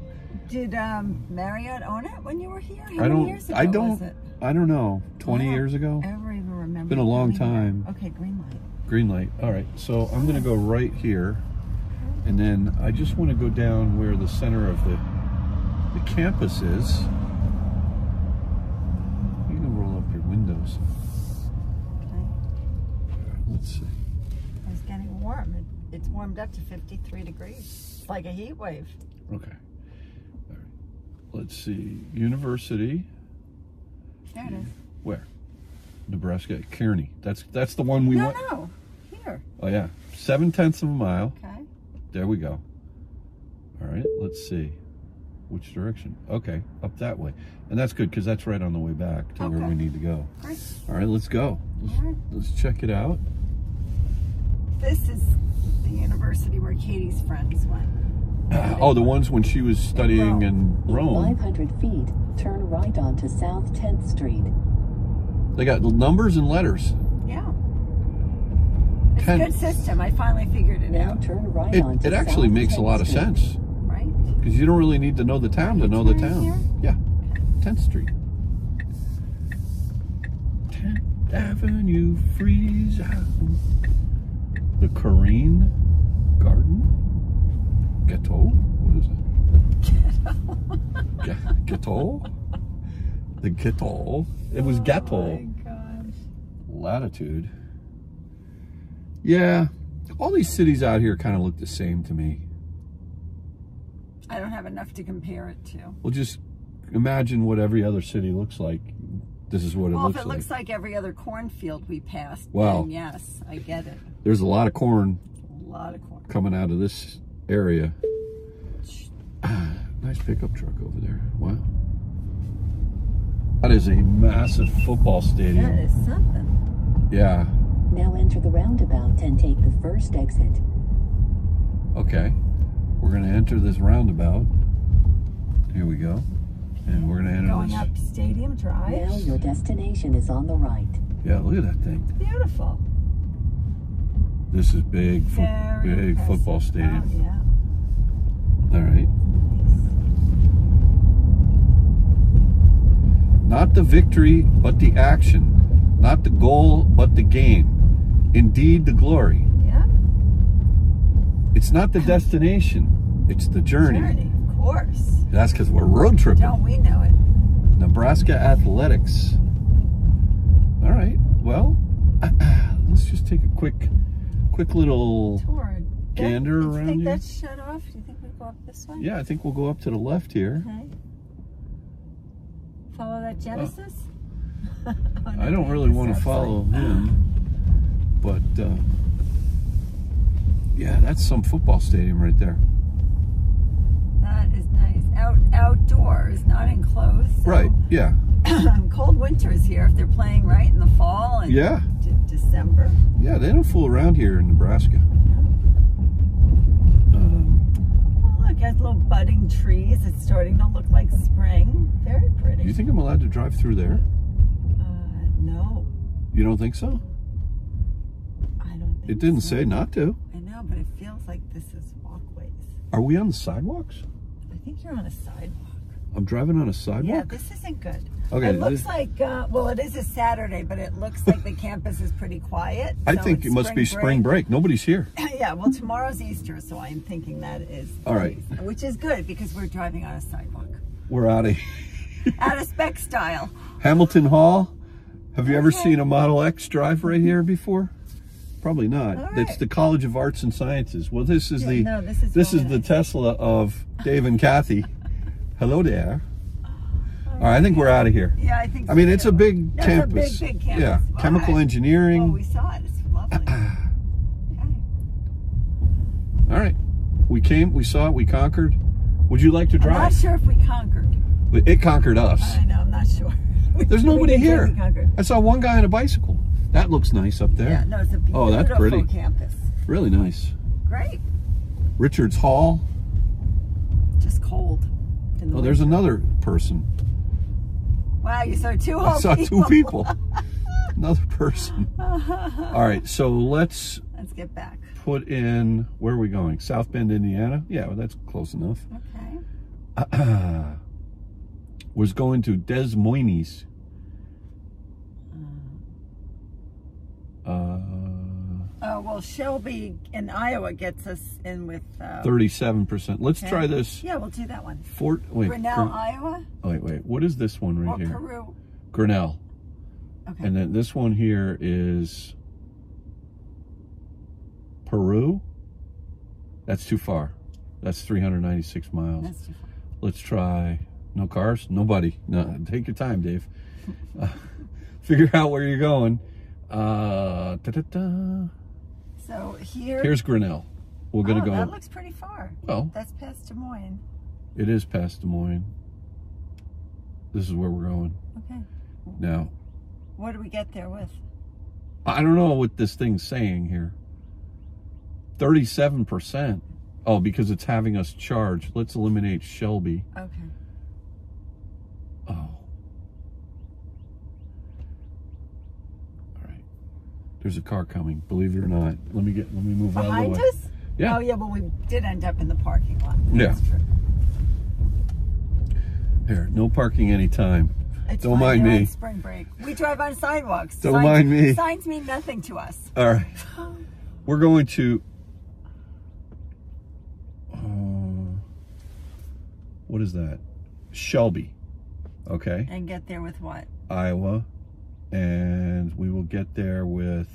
Did um, Marriott own it when you were here? How I don't. years ago I don't. I don't know. Twenty I years ago. don't ever even remember. It's Been a long time. Okay, green light. Green light. All right. So I'm gonna go right here, and then I just want to go down where the center of the the campus is. You can roll up your windows. Okay. Let's see. It's getting warm. It, it's warmed up to 53 degrees. It's like a heat wave. Okay. All right. Let's see. University. There it is. Where? Nebraska. Kearney. That's that's the one we no, want. no. Here. Oh yeah. Seven tenths of a mile. Okay. There we go. All right. Let's see. Which direction? Okay, up that way. And that's good because that's right on the way back to where we need to go. Great. All right, let's go. Let's, All right. let's check it out. This is the university where Katie's friends went. [CLEARS THROAT] Oh, the ones when she was studying in In Rome. 500 feet, turn right onto South 10th Street. They got numbers and letters. Yeah. It's Ten- a good system. I finally figured it Now out. turn right It, onto it actually makes a lot of Street. sense Right? because you don't really need to know the town to know the town. here? Yeah, 10th Street. 10th Avenue freeze out. The Corrine Garden? Ghetto? What is it? Ge- Ghetto? The Ghetto? It was Oh Ghetto. my gosh. Latitude. Yeah, all these cities out here kind of look the same to me. I don't have enough to compare it to. Well, just imagine what every other city looks like. This is what it looks like. Well, if it like. looks like every other cornfield we passed, then yes, I get it. There's a lot of corn A lot of corn. coming out of this area. [SIGHS] nice pickup truck over there. Wow. That is a massive football stadium. is something. Yeah. Now enter the roundabout and take the first exit. Okay. We're going to enter this roundabout. Here we go. And we're going to enter Going this. up Stadium Drive. Now your destination is on the right. Yeah, look at that thing. Beautiful. This is big, fo- Very big impressive. football oh, stadium. Oh, yeah. All right. Not the victory, but the action. Not the goal, but the game. Indeed, the glory. Yeah. It's not the destination, it's the journey. Journey, of course. That's because we're road tripping. Don't we know it? Nebraska Athletics. All right. Well, [CLEARS THROAT] let's just take a quick, quick little. Tour. Gander Do you around think here? that's shut off? Do you think we go up this way? Yeah, I think we'll go up to the left here. Okay. Follow that Genesis? [LAUGHS] Oh, I don't really want to follow him, [GASPS] [GASPS] but uh, yeah, that's some football stadium right there. That is nice. Out outdoors, not enclosed. so- Right? Yeah. [CLEARS THROAT] Cold winters here if they're playing right in the fall and Yeah. de- December. Yeah, they don't fool around here in Nebraska. Um, look, has little budding trees. It's starting to look like spring. Very pretty. do you think I'm allowed to drive through there? uh, no, You don't think so? I don't think It didn't say not to. I know, but it feels like this is walkways. Are we on the sidewalks? I think you're on a sidewalk. I'm driving on a sidewalk. Yeah, this isn't good. Okay, It looks like, uh, well, it is a Saturday, but it looks like the campus is pretty quiet. I so think it must be spring break. Nobody's here. [LAUGHS] yeah, well, tomorrow's Easter, so I'm thinking that is. All right. Which is good because we're driving on a sidewalk. We're out of Out of spec style. Hamilton Hall. Have you ever seen a Model X drive right here before? Probably not. It's the College of Arts and Sciences. Well, this is Yeah, the no, this is this is the. Tesla of [LAUGHS] Dave and Kathy. Hello there. All right, I think we're out of here. Yeah, I think. I mean, so, it's a too. big That's campus. A big, big campus. Yeah, All chemical right. engineering. Oh, we saw it. It's lovely. [CLEARS THROAT] okay. All right, we came, we saw it, we conquered. Would you like to drive? I'm not sure if we conquered. It conquered us. I know. I'm not sure. [LAUGHS] There's nobody here. I saw one guy on a bicycle. That looks nice up there. Yeah. No, it's a oh, beautiful Oh, that's pretty. campus. Really nice. Great. Richards Hall. Just cold. the Oh, there's another person. Wow, you saw two I saw people. two people. [LAUGHS] another person. [LAUGHS] All right, so let's Let's get back. put in where are we going? South Bend, Indiana. Yeah, well, that's close enough. Okay. [CLEARS THROAT] Was going to Des Moines. Uh, Oh well, Shelby in Iowa gets us in with. Uh, thirty-seven percent. Let's okay. try this. Yeah, we'll do that one. Fort. Wait. Grinnell, Gr- Iowa, wait, wait. What is this one right or here? Peru. Grinnell. Okay. And then this one here is Peru. That's too far. That's 396 miles. That's too far. Let's try. No cars? Nobody. No, take your time, Dave. [LAUGHS] Uh, figure out where you're going. Uh, da-da-da. So here. Here's Grinnell. We're gonna oh, go. That looks pretty far. well, That's past Des Moines. it is past Des Moines. This is where we're going Okay. now. What do we get there with? I don't know what this thing's saying here. 37%. Oh, because it's having us charge. Let's eliminate Shelby. Okay. Oh. All right. There's a car coming, believe it or not. Let me get let me move out of Behind the way. us? Yeah. Oh yeah, but we did end up in the parking lot. Yeah. That's true. Here, no parking anytime. It's Don't fine, mind me. Spring break. We drive on sidewalks. Don't Signs- mind me. Signs mean nothing to us. All right. [GASPS] We're going to uh, What is that? Shelby. Okay. And get there with what? Iowa, and we will get there with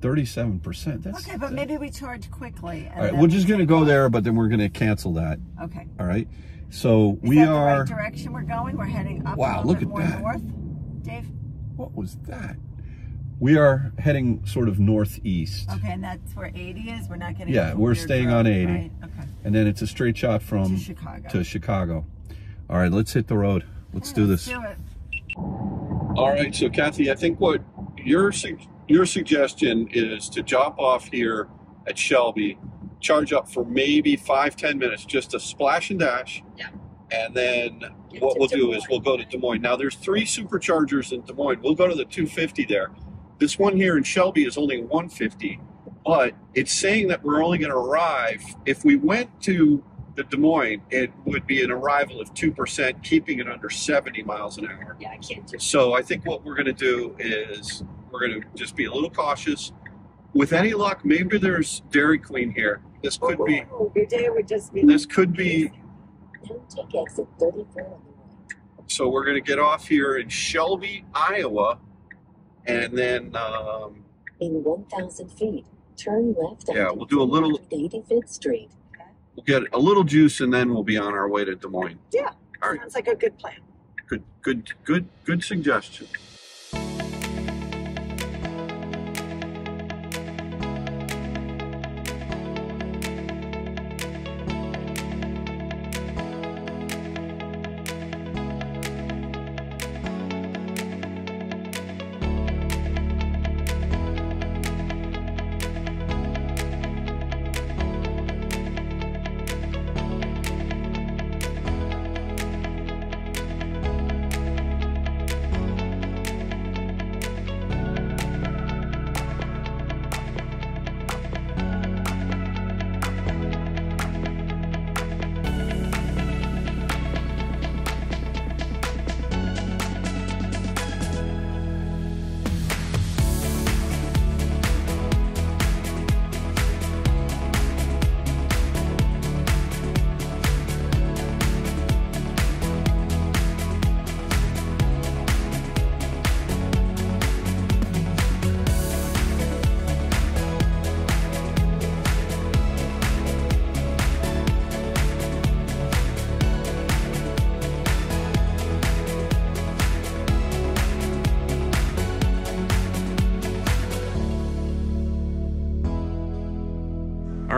thirty-seven percent. That's Okay, but that- maybe we charge quickly. All right, we're just gonna go off. there, but then we're gonna cancel that. Okay. All right. So Is we are. right direction we're going? We're heading up Wow, a look bit at more that. north. Dave? What was that? We are heading sort of northeast, Okay, and that's where 80 is? We're not getting Yeah, we're staying road, on 80. Right? Okay. and then it's a straight shot from To Chicago. to Chicago. All right, let's hit the road. Let's do this. do it. All right, so Kathy, I think what your your suggestion is to drop off here at Shelby, charge up for maybe five ten minutes, just a splash and dash. Yeah. And then Get what we'll Des do is we'll go to Des Moines. Now there's three superchargers in Des Moines. We'll go to the 250 there. This one here in Shelby is only 150, but it's saying that we're only going to arrive if we went to the Des Moines, it would be an arrival of 2%, keeping it under 70 miles an hour. Yeah, I can't do So I think what we're going to do is we're going to just be a little cautious. With any luck, maybe there's Dairy Queen here. This could be. Your day would just be. This could be. Take exit 34 on the right. So we're going to get off here in Shelby, Iowa, and then um, In 1,000 feet, turn left Yeah, we'll do a little- 85th Street. We'll get a little juice, and then we'll be on our way to Des Moines. Yeah. All right. Sounds like a good plan. Good, good, good, good suggestion.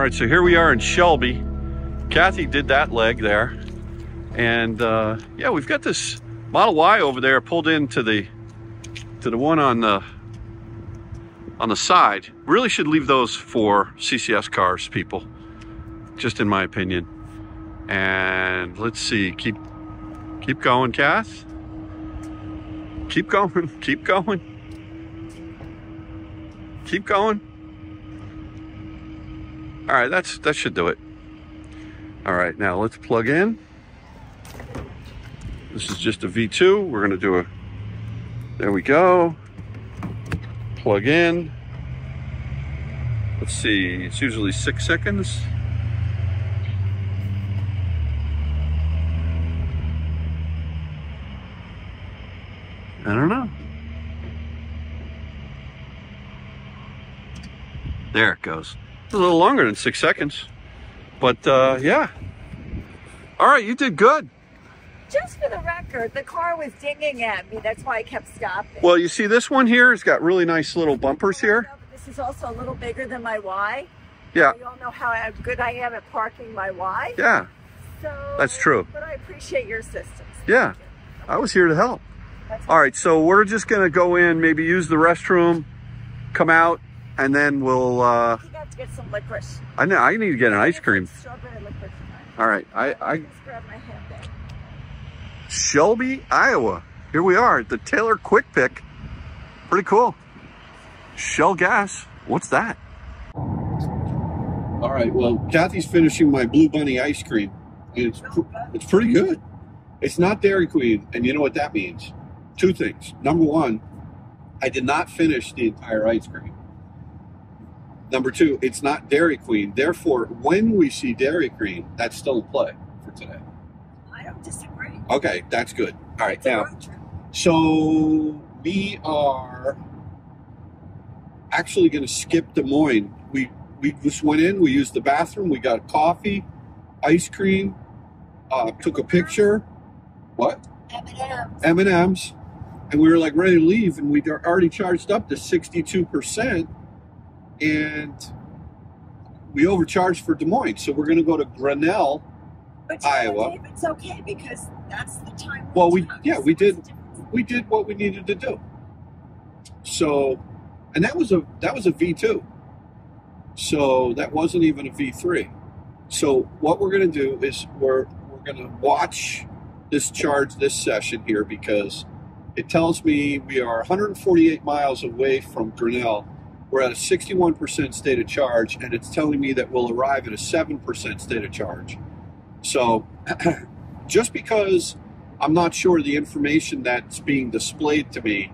Right, so here we are in Shelby. Kathy did that leg there. And uh, yeah, we've got this Model Y over there pulled into the to the one on the on the side. Really should leave those for CCS cars, people. Just in my opinion. And let's see, keep keep going, Kath. Keep going, [LAUGHS] keep going. Keep going. All right, that's that should do it. All right, now let's plug in. This is just a V2. We're gonna do a, there we go. Plug in. Let's see, it's usually six seconds. I don't know. There it goes. It's a little longer than six seconds. But uh, yeah. All right, you did good. Just for the record, the car was dinging at me. That's why I kept stopping. Well, you see this one here has got really nice little bumpers here. This is also a little bigger than my Y. Yeah, You all know how good I am at parking my Y. yeah, So, That's true. But I appreciate your assistance. yeah. I was here to help. That's All right, so we're just gonna go in, maybe use the restroom, come out, and then we'll, uh, I think to get some licorice. I know, I need to get an ice cream. Strawberry licorice. All right, I, I, Just grab my handbag. Shelby, Iowa. Here we are at the Taylor Quik Pik. Pretty cool. Shell gas. What's that? All right. Well, Kathy's finishing my Blue Bunny ice cream. And it's pr- it's pretty good. It's not Dairy Queen, and you know what that means? Two things. Number one, I did not finish the entire ice cream. Number two, it's not Dairy Queen. Therefore, when we see Dairy Queen, that's still in play for today. I don't disagree. Okay, that's good. All right, now, so we are actually going to skip Des Moines. We we just went in, we used the bathroom, we got coffee, ice cream, uh, took a picture. What? M&M's. M and M's, and we were like ready to leave, and we would already charged up to sixty two percent, and we overcharged for Des Moines. So we're going to go to Grinnell. But you know, Iowa. Dave, it's okay because that's the time. Well, we- took. yeah, we did. we did what we needed to do. So, and that was a that was a V two. So that wasn't even a V three. So what we're going to do is we're we're going to watch this charge this session here because it tells me we are 148 miles away from Grinnell. We're at a 61% state of charge, and it's telling me that we'll arrive at a 7% state of charge. So, [CLEARS THROAT] just because I'm not sure the information that's being displayed to me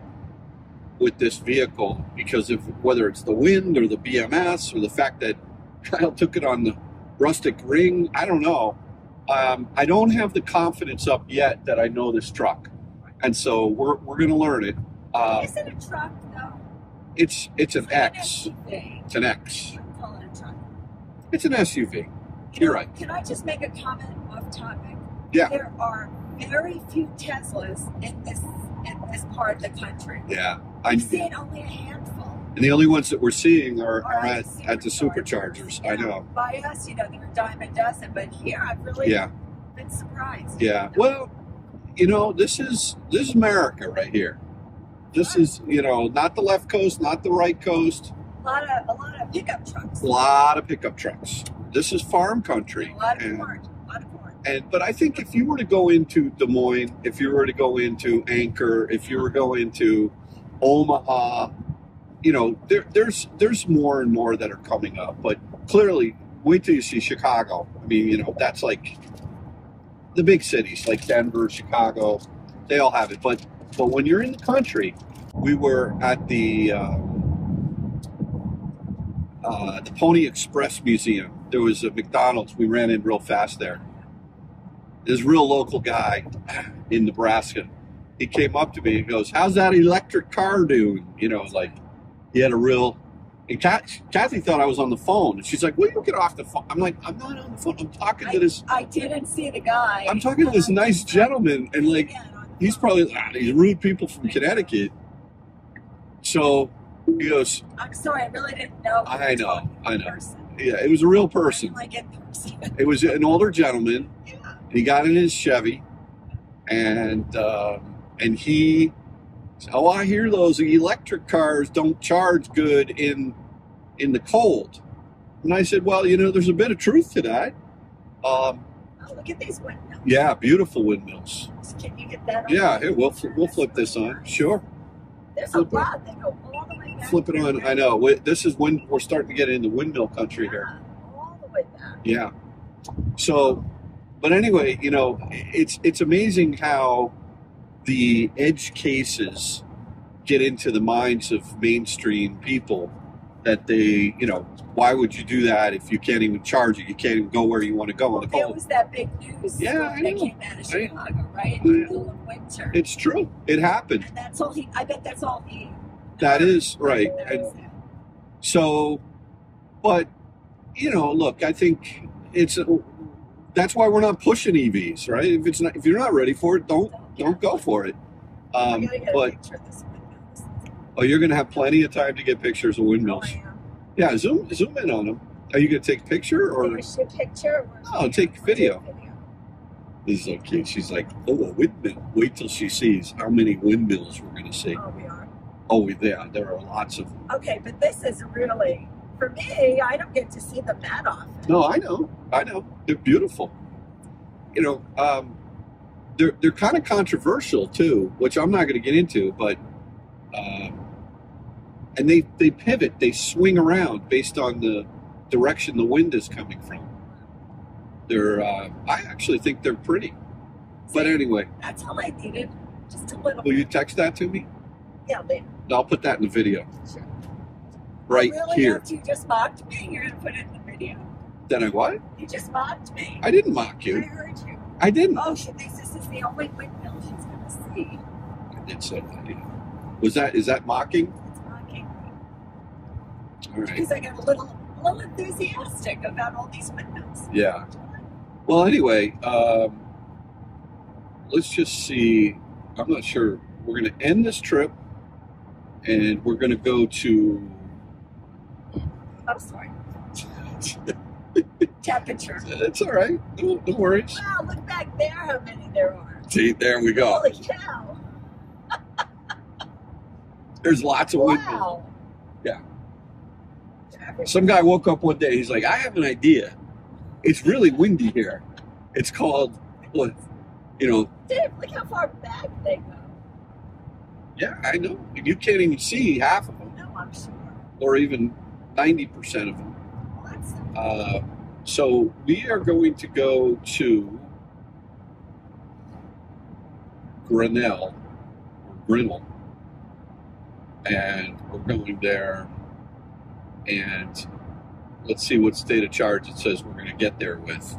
with this vehicle because of whether it's the wind or the BMS or the fact that [LAUGHS] Kyle took it on the rustic ring. I don't know. Um, I don't have the confidence up yet that I know this truck, and so we're we're gonna learn it. Uh, Is it a truck? It's it's an X. It's an X. I call it a truck. It's an SUV. You You're right. Can I just make a comment off topic? Yeah. There are very few Teslas in this in this part of the country. Yeah, I. I've seen only a handful. And the only ones that we're seeing are, Are at at, the superchargers. I know. By us, you know, they're a dime a dozen, but here I've really Yeah. been surprised. Yeah. Well, you know, this is this is America right here. This is, you know, not the left coast, not the right coast. A lot of a lot of pickup trucks. A lot of pickup trucks. This is farm country. A lot of And, corn. A lot of corn. and but I think if you were to go into Des Moines, if you were to go into Anchor, if you were to go into Omaha, you know, there, there's there's more and more that are coming up. But clearly, wait till you see Chicago. I mean, you know, that's like the big cities like Denver, Chicago. They all have it. But but when you're in the country, we were at the um, uh, the Pony Express Museum. There was a McDonald's. We ran in real fast there. This real local guy in Nebraska. He came up to me and goes, "How's that electric car doing?" You know, like he had a real. And Kathy thought I was on the phone, and she's like, "Will you get off the phone?" I'm like, "I'm not on the phone. I'm talking to this. I didn't see the guy. I'm talking to this nice gentleman, and like the he's probably ah, these rude people from Connecticut." So he goes, I'm sorry, I really didn't know. I know, I know. person. Yeah, it was a real person. Like person. It was an older gentleman. Yeah. He got in his Chevy, and uh, and he. Oh, I hear those electric cars don't charge good in in the cold. And I said, well, you know, there's a bit of truth to that. Um, Oh, look at these windmills. yeah, beautiful windmills. Can you get that on? Yeah, here we'll we'll flip this on. Sure, There's a flip it. lot. They go all the way back. flip it on. I know. This is when we're starting to get into windmill country here. All the way back. Yeah. So, but anyway, you know, it's it's amazing how the edge cases get into the minds of mainstream people that they, you know, why would you do that if you can't even charge it? You can't even go where you want to go on the cold. was that big news Yeah, I that came out of Chicago, right? In the middle of winter. It's true. It happened. and that's all he, I bet that's all he. That is right. And. So, but you know, look, I think it's that's why we're not pushing EVs, right? If it's not, if you're not ready for it, don't don't go for it. Um, but picture of this windmill. oh, you're gonna have plenty of time to get pictures of Oh, windmills. Am. Yeah, zoom zoom in on them. Are you gonna take a picture or your picture. Oh, take video. video. this is so cute? She's like, oh, a windmill. Wait till she sees how many windmills we're gonna see. Oh, we are. Oh, yeah, there are lots of them. Okay, but this is really, for me, I don't get to see them that often. No, I know, I know. They're beautiful. You know, um, they're they're kind of controversial too, which I'm not going to get into. But um, and they they pivot, they swing around based on the direction the wind is coming from. They're uh, I actually think they're pretty. But anyway, That's all I needed. Just a little will you text that to me? Yeah, later. I'll put that in the video Sure. right really, here. After you just mocked me, you're going to put it in the video. Then I what? You just mocked me. I didn't mock you. I heard you. I didn't. Oh, she thinks this is the only windmill she's going to see. I did say that. Yeah. Was that is that mocking? It's mocking me. All right. Because I got a little, a little enthusiastic about all these windmills. Yeah. Well, anyway, um, let's just see. I'm not sure. We're going to end this trip, and we're going to go to. I'm sorry. [LAUGHS] Temperature. It's all right. No, no worries. Wow, look back there how many there are. See, there we go. Holy cow. [LAUGHS] There's lots of. Wow. Yeah. Some guy woke up one day. He's like, "I have an idea. It's really windy here. It's called what? You know? Dave, look how far back they go. Yeah, I know. You can't even see half of them, No, I'm sure. or even ninety percent of them." Uh, so we are going to go to Grinnell, or Grinnell, and we're going there. And let's see what state of charge it says we're going to get there with.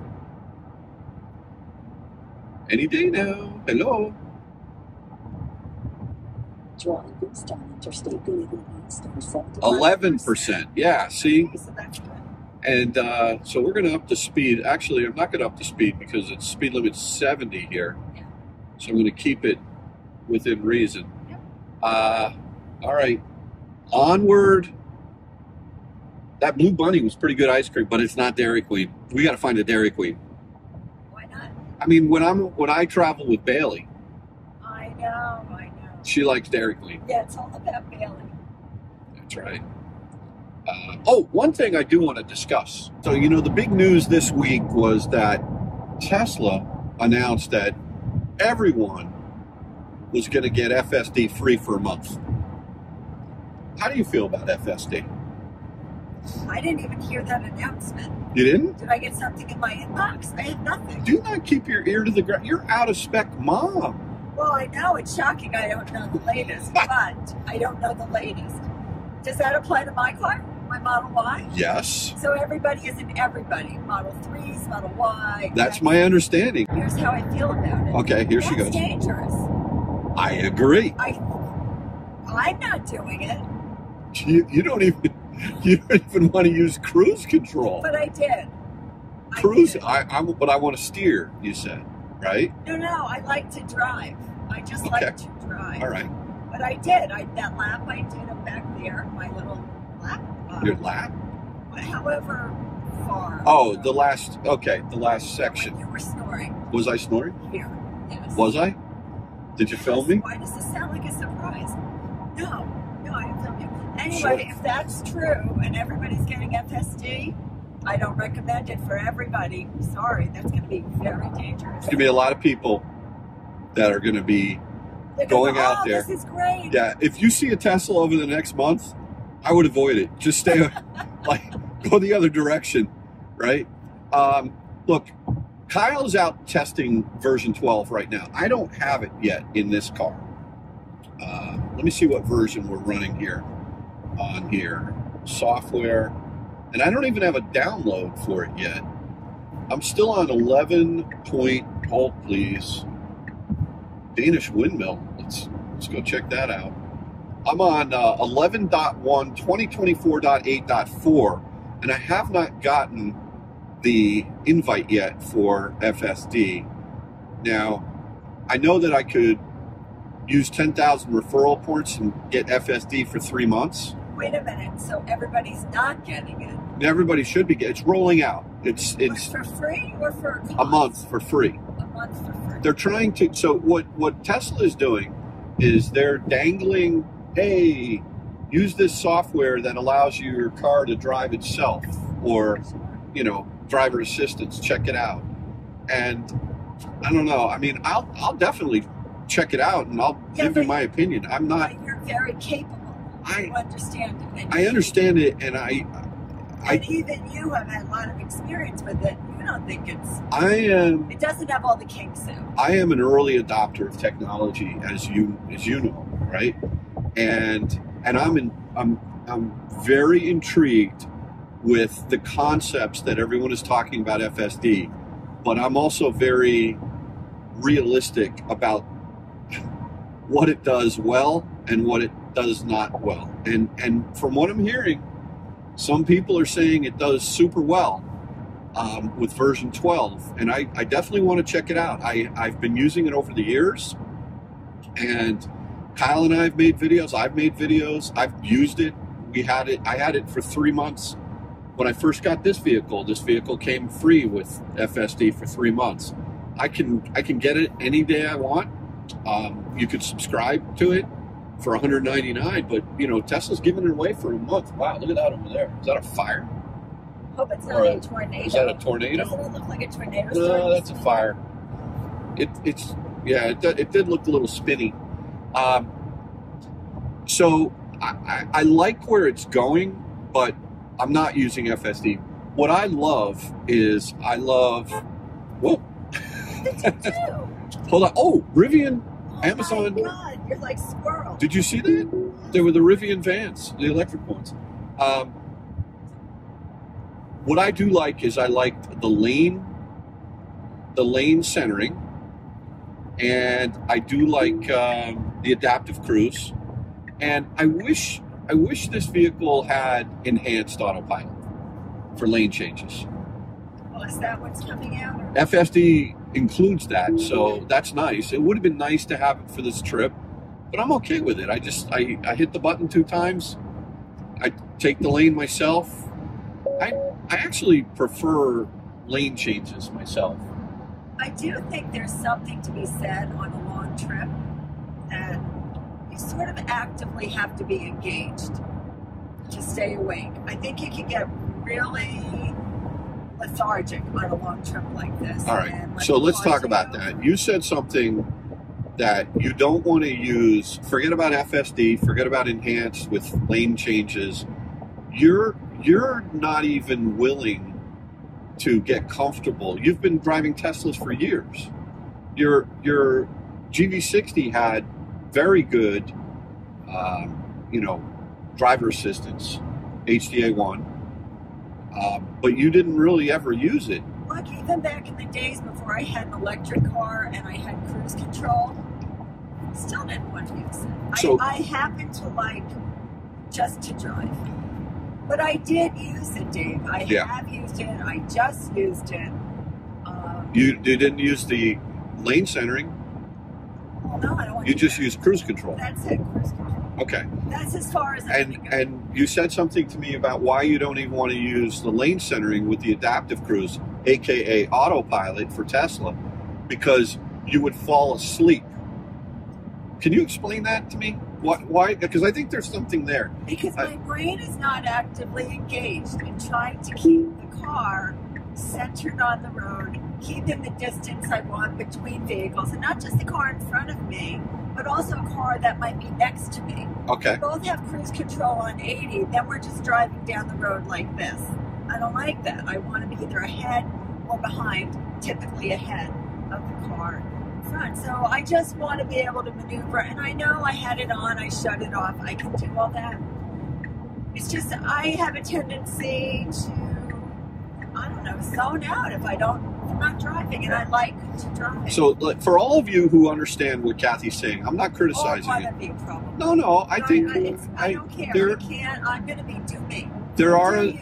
Any day now. Hello. Drawing east on Interstate 280 East or 70. Eleven percent. Yeah. See. okay, so that's. And uh, so we're going to up the speed. Actually, I'm not going to up the speed because it's speed limit 70 here. So I'm going to keep it within reason. Uh, all right. Onward. That Blue Bunny was pretty good ice cream, but it's not Dairy Queen. We got to find a Dairy Queen. Why not? I mean, when I'm when I travel with Bailey, I know, I know. she likes Dairy Queen. Yeah, it's all about Bailey. That's right. Uh, oh, one thing I do want to discuss. So, you know, the big news this week was that Tesla announced that everyone was going to get FSD free for a month. How do you feel about FSD? I didn't even hear that announcement. You didn't? Did I get something in my inbox? I had nothing. Do not keep your ear to the ground. You're out of spec mom. Well, I know it's shocking I don't know the latest, [LAUGHS] but I don't know the latest. Does that apply to my car, my Model Y? Yes. So everybody isn't everybody. Model 3s, Model Y. That's my understanding. Here's how I feel about it. Okay, here she That's goes. dangerous. I agree. I, I'm not doing it, You, you don't even [LAUGHS] you don't even want to use cruise control. but I did. Cruise. I, I but I want to steer. You said right. No, no, I like to drive. I just Okay. like to drive. All right. But I did. I that lap I did up back there, my little lap. uh, Your lap. However, far. Oh, the last. Okay, the last section. You were snoring Was I snoring? here. Yes. Was I? Did you film me? Why does this sound like a surprise? No, Anyway, if that's true and everybody's getting FSD, I don't recommend it for everybody. Sorry, that's going to be very dangerous. There's gonna be a lot of people that are gonna be. They're gonna going go, out "Oh, there." This is great. Yeah, if you see a Tesla over the next month, I would avoid it. Just stay, [LAUGHS] [LAUGHS] like, go the other direction, right? Um, look, Kyle's out testing version 12 right now. I don't have it yet in this car. Uh, let me see what version we're running here on here. Software. And I don't even have a download for it yet. I'm still on 11 point, hold please. Danish windmill. Let's let's go check that out. I'm on uh, 11.1, 2024.8.4, and I have not gotten the invite yet for FSD. Now, I know that I could use 10,000 referral points and get FSD for three months. Wait a minute. So everybody's not getting it. Everybody should be. Getting it's rolling out. It's it's for free or for a, a month for free. A month for free. they're trying to so what what tesla is doing is they're dangling hey use this software that allows your car to drive itself or you know driver assistance check it out and i don't know i mean i'll i'll definitely check it out and i'll Yeah, give you my opinion i'm not you're very capable. I- understand it. and i understand it and i I- And even you have had a lot of experience with it. You don't think it's. i am It doesn't have all the kinks in. I am an early adopter of technology, as you as you know, right? And and I'm in, I'm I'm very intrigued with the concepts that everyone is talking about FSD, but I'm also very realistic about what it does well and what it does not well. And and from what I'm hearing, some people are saying it does super well um, with version 12 and I, I definitely want to check it out. I, i've been using it over the years. And kyle and i have made videos i've made videos i've used it. We had it i had it for three months. When i first got this vehicle this vehicle came free with fsd for three months. I can i can get it any day i want. Um, you could subscribe to it for 199 but you know tesla's giving it away for a month wow look at that over there is that a fire Hope it's not Or a a- tornado. is that a tornado Doesn't it look like a tornado? No, starting that's a fire. It, it's yeah, it, did- it did look a little spinny. Um, so I, I, I like where it's going, but I'm not using FSD. What I love is I love. Whoa, What did you do? hold on. Oh, Rivian. Oh Amazon- My God, you're like squirrel. Did you see that? They were the Rivian vans, the electric ones. Um, what I do like is I like the lane, the lane centering, and I do like um, the adaptive cruise. And I wish I wish this vehicle had enhanced autopilot for lane changes. Well, is that what's coming out? Or? FSD includes that, so that's nice. It would have been nice to have it for this trip, but I'm okay with it. I just I, I hit the button two times. I take the lane myself. I I actually prefer lane changes myself. I do think there's something to be said on a long trip that you sort of actively have to be engaged to stay awake. I think you can get really lethargic on a long trip like this. All right. So let's talk about that. You said something that you don't want to use. Forget about FSD. Forget about enhanced with lane changes. You're you're not even willing to get comfortable. You've been driving Teslas for years. Your your GV60 had very good, um, you know, driver assistance, HDA one, um, but you didn't really ever use it. Look, even back in the days before I had an electric car and I had cruise control, still didn't want to use it. So- I, I happen to like just to drive. But I did use it, Dave. I Yeah. have used it. I just used it. Um, You, you didn't use the lane centering. well, no, I don't want You just do used cruise control. That's it, cruise control. Okay. That's as far as I'm And and you said something to me about why you don't even want to use the lane centering with the adaptive cruise, aka autopilot for Tesla, because you would fall asleep. Can you explain that to me? What, why? Because I think there's something there. Because I- my brain is not actively engaged in trying to keep the car centered on the road, keeping the distance I want between vehicles, and not just the car in front of me, but also a car that might be next to me. Okay. We both have cruise control on 80, then we're just driving down the road like this. I don't like that. I want to be either ahead or behind, typically ahead of the car front. So I just want to be able to maneuver, and I know I had it on, I shut it off, I can do all that. It's just I have a tendency to, I don't know, zone out if I don't, I'm not driving, and I like to drive. So, like, for all of you who understand what Kathy's saying, I'm not criticizing want it. to be problem. No, no, I No, think I, I, I- don't care. there- I can't. I'm going to be do me. there are Do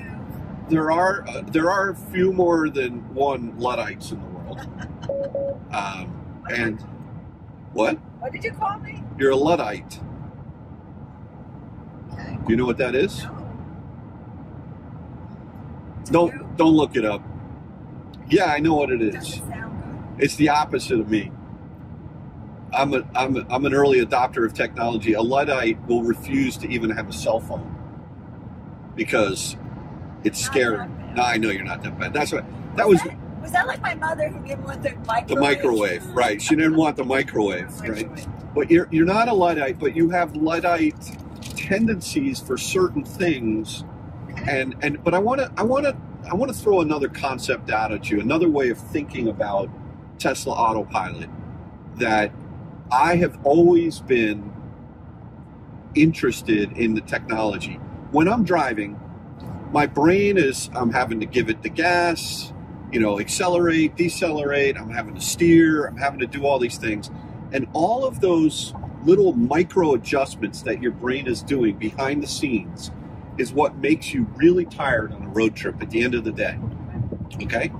there are uh, there are a few more than one Luddites in the world. [LAUGHS] Um, and what? What did you call me? You're a Luddite. Okay. Do you know what that is? No. Do Don't you? don't look it up. Yeah, I know what it is. It's the opposite of me. I'm a, I'm a, I'm an early adopter of technology. A Luddite will refuse to even have a cell phone because it's scary. No, I know you're not that bad. That's what that was That, was that like my mother who didn't want the microwave? the microwave, right? She didn't want the microwave, right? But you're you're not a Luddite, but you have Luddite tendencies for certain things, and and but I want to I want to I want to throw another concept out at you, another way of thinking about Tesla autopilot that I have always been interested in the technology. When I'm driving, my brain is I'm having to give it the gas, you know, accelerate, decelerate, I'm having to steer, I'm having to do all these things. And all of those little micro adjustments that your brain is doing behind the scenes is what makes you really tired on a road trip at the end of the day. Okay?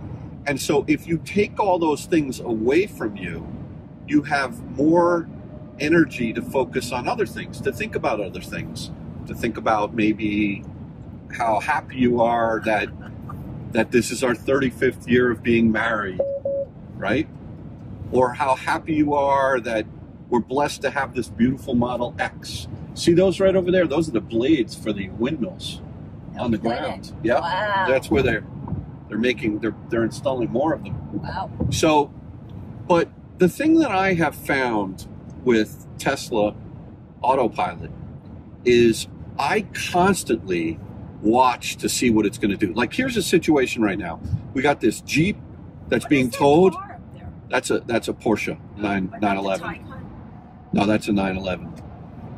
And so if you take all those things away from you, you have more energy to focus on other things, to think about other things, to think about maybe how happy you are that that this is our 35th year of being married, right? Or how happy you are that we're blessed to have this beautiful Model X. See those right over there? Those are the blades for the windmills on the kidding. ground. Yeah, Wow. that's where they're they're making they're they're installing more of them. Wow. So, but the thing that I have found with Tesla autopilot is I constantly watch to see what it's going to do. Like here's a situation right now. We got this Jeep that's What being that towed. car up there? That's a that's a Porsche 9 What about the 911. No, that's a 911.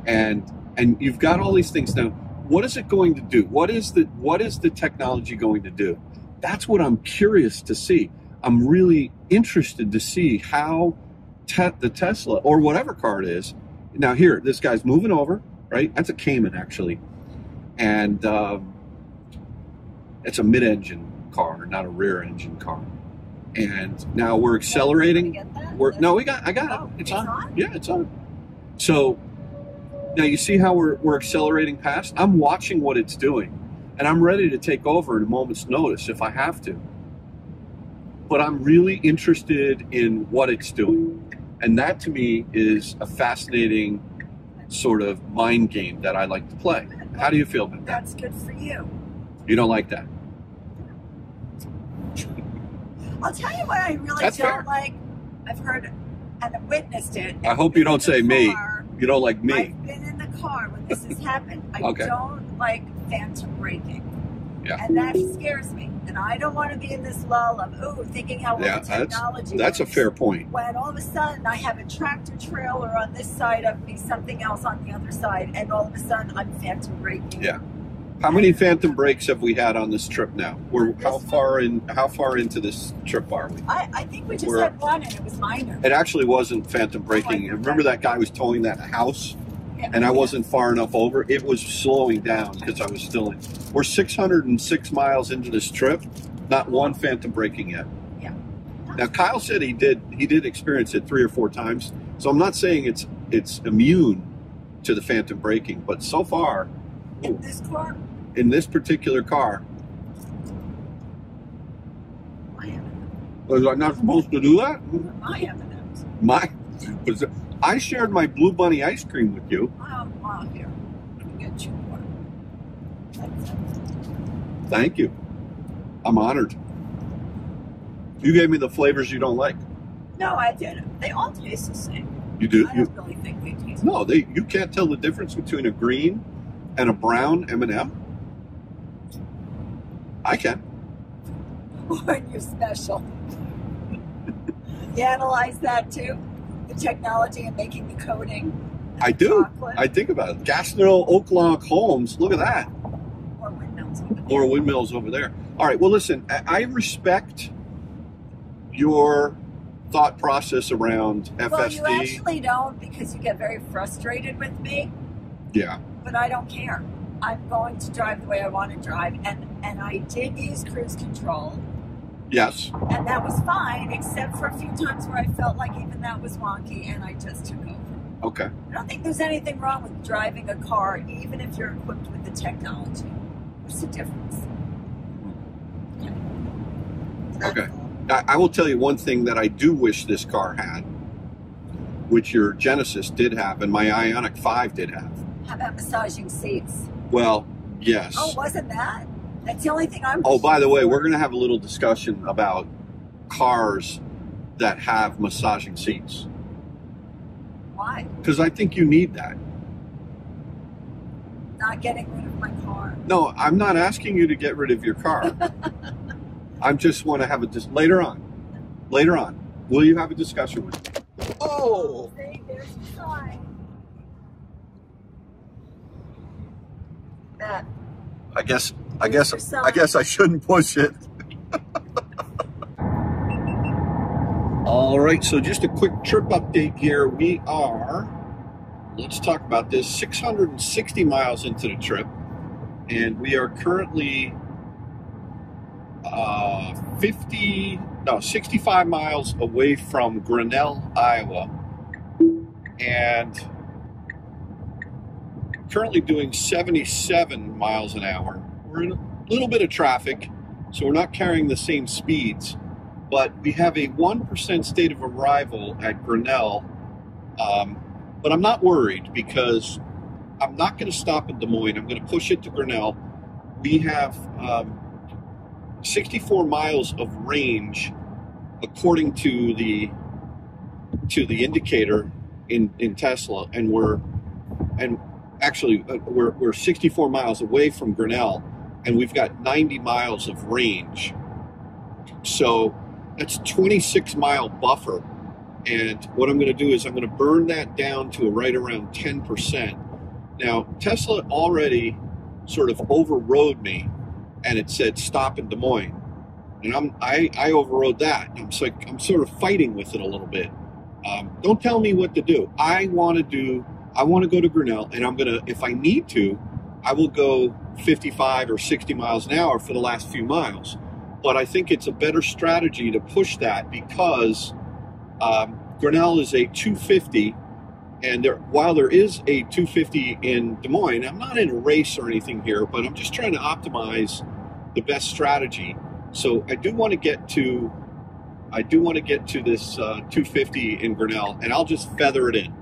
And and you've got all these things now. What is it going to do? What is the what is the technology going to do? That's what I'm curious to see. I'm really interested to see how te- the Tesla or whatever car it is. Now here, this guy's moving over, right? That's a Cayman actually, and um, it's a mid-engine car, not a rear-engine car. And now we're accelerating. you? We're no, we got. I got Oh, it. It's, it's on. on? Yeah, it's on. So now you see how we're we're accelerating past. I'm watching what it's doing, and I'm ready to take over in a moment's notice if I have to. But I'm really interested in what it's doing, and that to me is a fascinating sort of mind game that I like to play. How do you feel about that? That's good for you. You don't like that? I'll tell you what I really That's don't fair. like. I've heard and witnessed it. I hope you don't say me. Car. You don't like me? I've been in the car when this has happened. I Okay. don't like phantom braking. Yeah. And that scares me. And I don't want to be in this lull of, ooh, thinking how well Yeah, the that's technology that's a fair point. When all of a sudden I have a tractor trailer on this side of me, something else on the other side, and all of a sudden I'm phantom braking. Yeah. How many phantom breaks have we had on this trip now? We're how far in? How far into this trip are we? I, I think we just We're- had one and it was minor. It actually wasn't phantom oh breaking. Oh, I- Remember that guy was towing that house, Yeah. and I wasn't far enough over. It was slowing down because I was still in. We're 606 miles into this trip, not one phantom braking yet. Yeah. Now Kyle said he did. He did experience it three or four times. So I'm not saying it's it's immune to the phantom braking, but so far In this car, in this particular car. my. Was I not supposed to do that? My M&Ms. My, was I shared my Blue Bunny ice cream with you. Oh, wow, here. Let me get you one. Thank you. I'm honored. You gave me the flavors you don't like. No, I didn't. They all taste the same. You do. I You, don't really think they taste no, they. You can't tell the difference between a green and a brown M&M. I can. [LAUGHS] when you're special. you analyze that too? The technology and making the coating. I the do. chocolate, I think about it. Gastineau, Oaklock, Holmes. Look at that. or windmills over there. Or windmills over there. All right. Well, listen. I, I respect your thought process around FSD. Well, you actually don't because you get very frustrated with me, yeah. But I don't care. I'm going to drive the way I want to drive, and and I did use cruise control, Yes. and that was fine, except for a few times where I felt like even that was wonky, and I just took over. Okay. I don't think there's anything wrong with driving a car, even if you're equipped with the technology. What's the difference? That's Okay. I, I will tell you one thing that I do wish this car had, which your Genesis did have, and my Ioniq 5 did have. About massaging seats? Well, yes. Oh, wasn't that? That's the only thing I'm. Oh, by the way, wishing we're going to have a little discussion about cars that have massaging seats Why? because I think you need that. Not getting rid of my car. No, I'm not asking you to get rid of your car. [LAUGHS] I just want to have a dis- later on. Later on, will you have a discussion with me? Oh, oh! See, there's the sign. That. I guess I guess your I guess I shouldn't push it. All right, so just a quick trip update here. We are let's talk about this 660 miles into the trip and we are currently uh 50 no 65 miles away from Grinnell, Iowa. And currently doing 77 miles an hour. We're in a little bit of traffic, so we're not carrying the same speeds, but we have a 1% state of arrival at Grinnell. Um, but I'm not worried because I'm not going to stop in Des Moines. I'm going to push it to Grinnell. We have um, 64 miles of range according to the to the indicator in, in Tesla, and we're and actually uh, we're, we're 64 miles away from Grinnell and we've got 90 miles of range. So that's 26 mile buffer and what i'm going to do is i'm going to burn that down to right around 10% now tesla already sort of overrode me and it said stop in des moines. And i'm i, I overrode that. I'm so i'm sort of fighting with it a little bit. Um, don't tell me what to do. I want to do I want to go to Grinnell, and I'm gonna, if I need to, I will go 55 or 60 miles an hour for the last few miles. But I think it's a better strategy to push that because um, Grinnell is a 250, and there, while there is a 250 in Des Moines, I'm not in a race or anything here, but I'm just trying to optimize the best strategy. So I do want to get to, I do want to get to this uh, 250 in Grinnell, and I'll just feather it in.